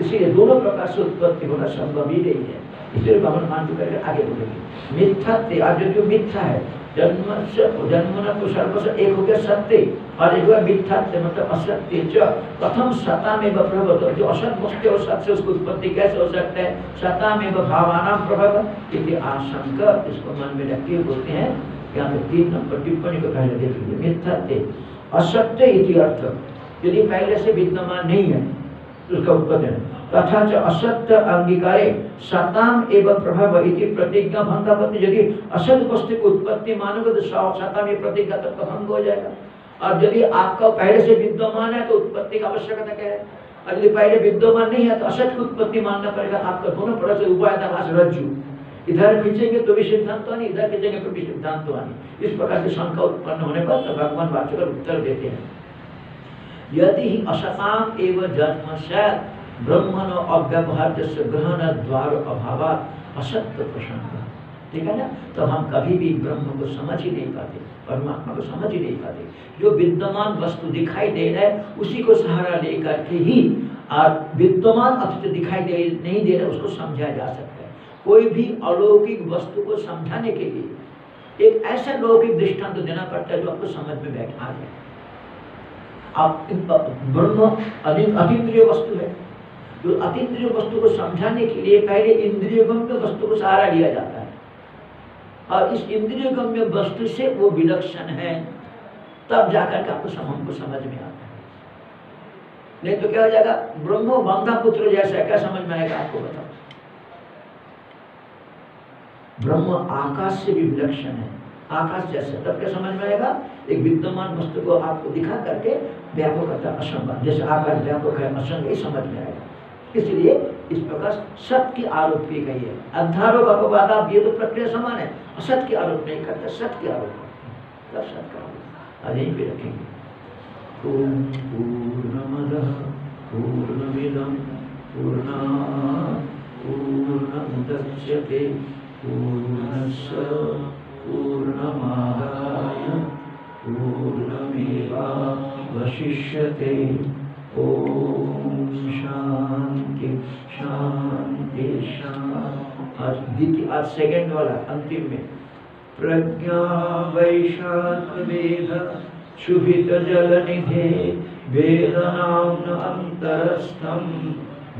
इसीलिए दोनों प्रकार से उत्पत्ति होना संभव ही नहीं है। इसलिए भवन मान करके आगे बोलेंगे, मिथ्या आज जो मिथ्या है जन्म से जन्म न एक हो गया सत्य। और एक हुआ मतलब असत्य जो प्रथम सता में प्रभव जो असत वस्तु और सत्य उसकी उत्पत्ति कैसे हो सकता है? सता में भावाना प्रभव आशंका इसको मन में रखते हुए बोलते हैं। यहाँ पे तीन नंबर टिप्पणी को पहले देख लीजिए। असत्य इति अर्थ। यदि पहले से विद्यमान नहीं है उसका उत्पत्ति तथा असत्य अंगीकारे सताम एवं प्रभाव इति प्रतिज्ञा भंगापति यदि असत वस्तु की उत्पत्ति मानोगे तो सताम ये प्रतिज्ञा तो भंग हो जाएगा। और यदि आपका पहले से विद्यमान है तो उत्पत्ति का आवश्यकता क्या है? और यदि पहले विद्यमान नहीं है तो असत की उत्पत्ति मानना पड़ेगा। आपका दोनों से उपाय था रज्जु। इधर खींचेंगे तो भी सिद्धांत नहीं इधर खींचेंगे तो भी सिद्धांत नहीं इस प्रकार की शंका उत्पन्न होने पर तो भगवान उत्तर देते हैं। यदि असताम एवं जन्म ब्रह्मण अव्यवहार जैसे ग्रहण द्वार अभाव असत्य प्रसंग ठीक है ना? तो हम कभी भी ब्रह्म को समझ ही नहीं पाते, परमात्मा को समझ ही नहीं पाते। जो विद्यमान वस्तु दिखाई दे रहा है, उसी को सहारा लेकर के ही और विद्यमान अतिथि दिखाई दे, नहीं दे रहा, उसको समझा जा सकता है। कोई भी अलौकिक वस्तु को समझाने के लिए एक ऐसा लौकिक दृष्टांत देना पड़ता है जो आपको समझ में बैठा जाए आप ब्रह्म अतीन्द्रिय वस्तु है। जो अतीन्द्रिय वस्तु को समझाने के लिए पहले इंद्रिय गम्य वस्तु को सहारा लिया जाता है। और इस इंद्रिय गम्य वस्तु से वो विलक्षण है, तब जाकर के आपको हमको समझ में आता है। नहीं तो क्या हो जाएगा? ब्रह्मो बंधा पुत्र जैसा क्या समझ में आएगा आपको बताओ? ब्रह्म आकाश से भी विलक्षण है। आकाश जैसे तब क्या समझ में आएगा? एक विद्यमान वस्तु को आपको दिखा करके व्यापक करता असंभव जैसे आकाश व्यापक है, असंग ही समझ में आएगा। इसलिए इस प्रकार सत्य की आरोप की गई है। अध्यारोप अपवादा ये तो प्रक्रिया समान है। असत की आरोप नहीं करते सत्य की आरोप तब सत्य आरोप आज यहीं पे रखेंगे। ओम पूर्णमद पूर्णमिदम पूर्णा पूर्णमुदच्यते। पूर्णस्य पूर्णमादाय पूर्णमेवावशिष्यते। ओम शांति शांति शांति आज आज सेकंड वाला, अंतिम में। प्रज्ञा वैशाख वेद शुभित जल निधे वेदनाम अंतरस्थम।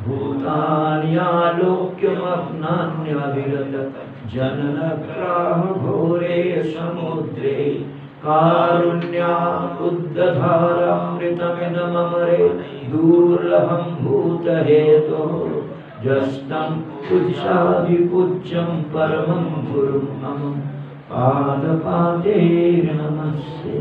भूतान्यालोक्यमग्नान्यविरत जननग्राह घोरे समुद्रे। कारुण्या उद्दधारामृतमिदमरे दुर्लभं भूतहेतो जस्तं पूज्याभिपूज्यं परमं गुरुं मम पादपाते नमस्ते।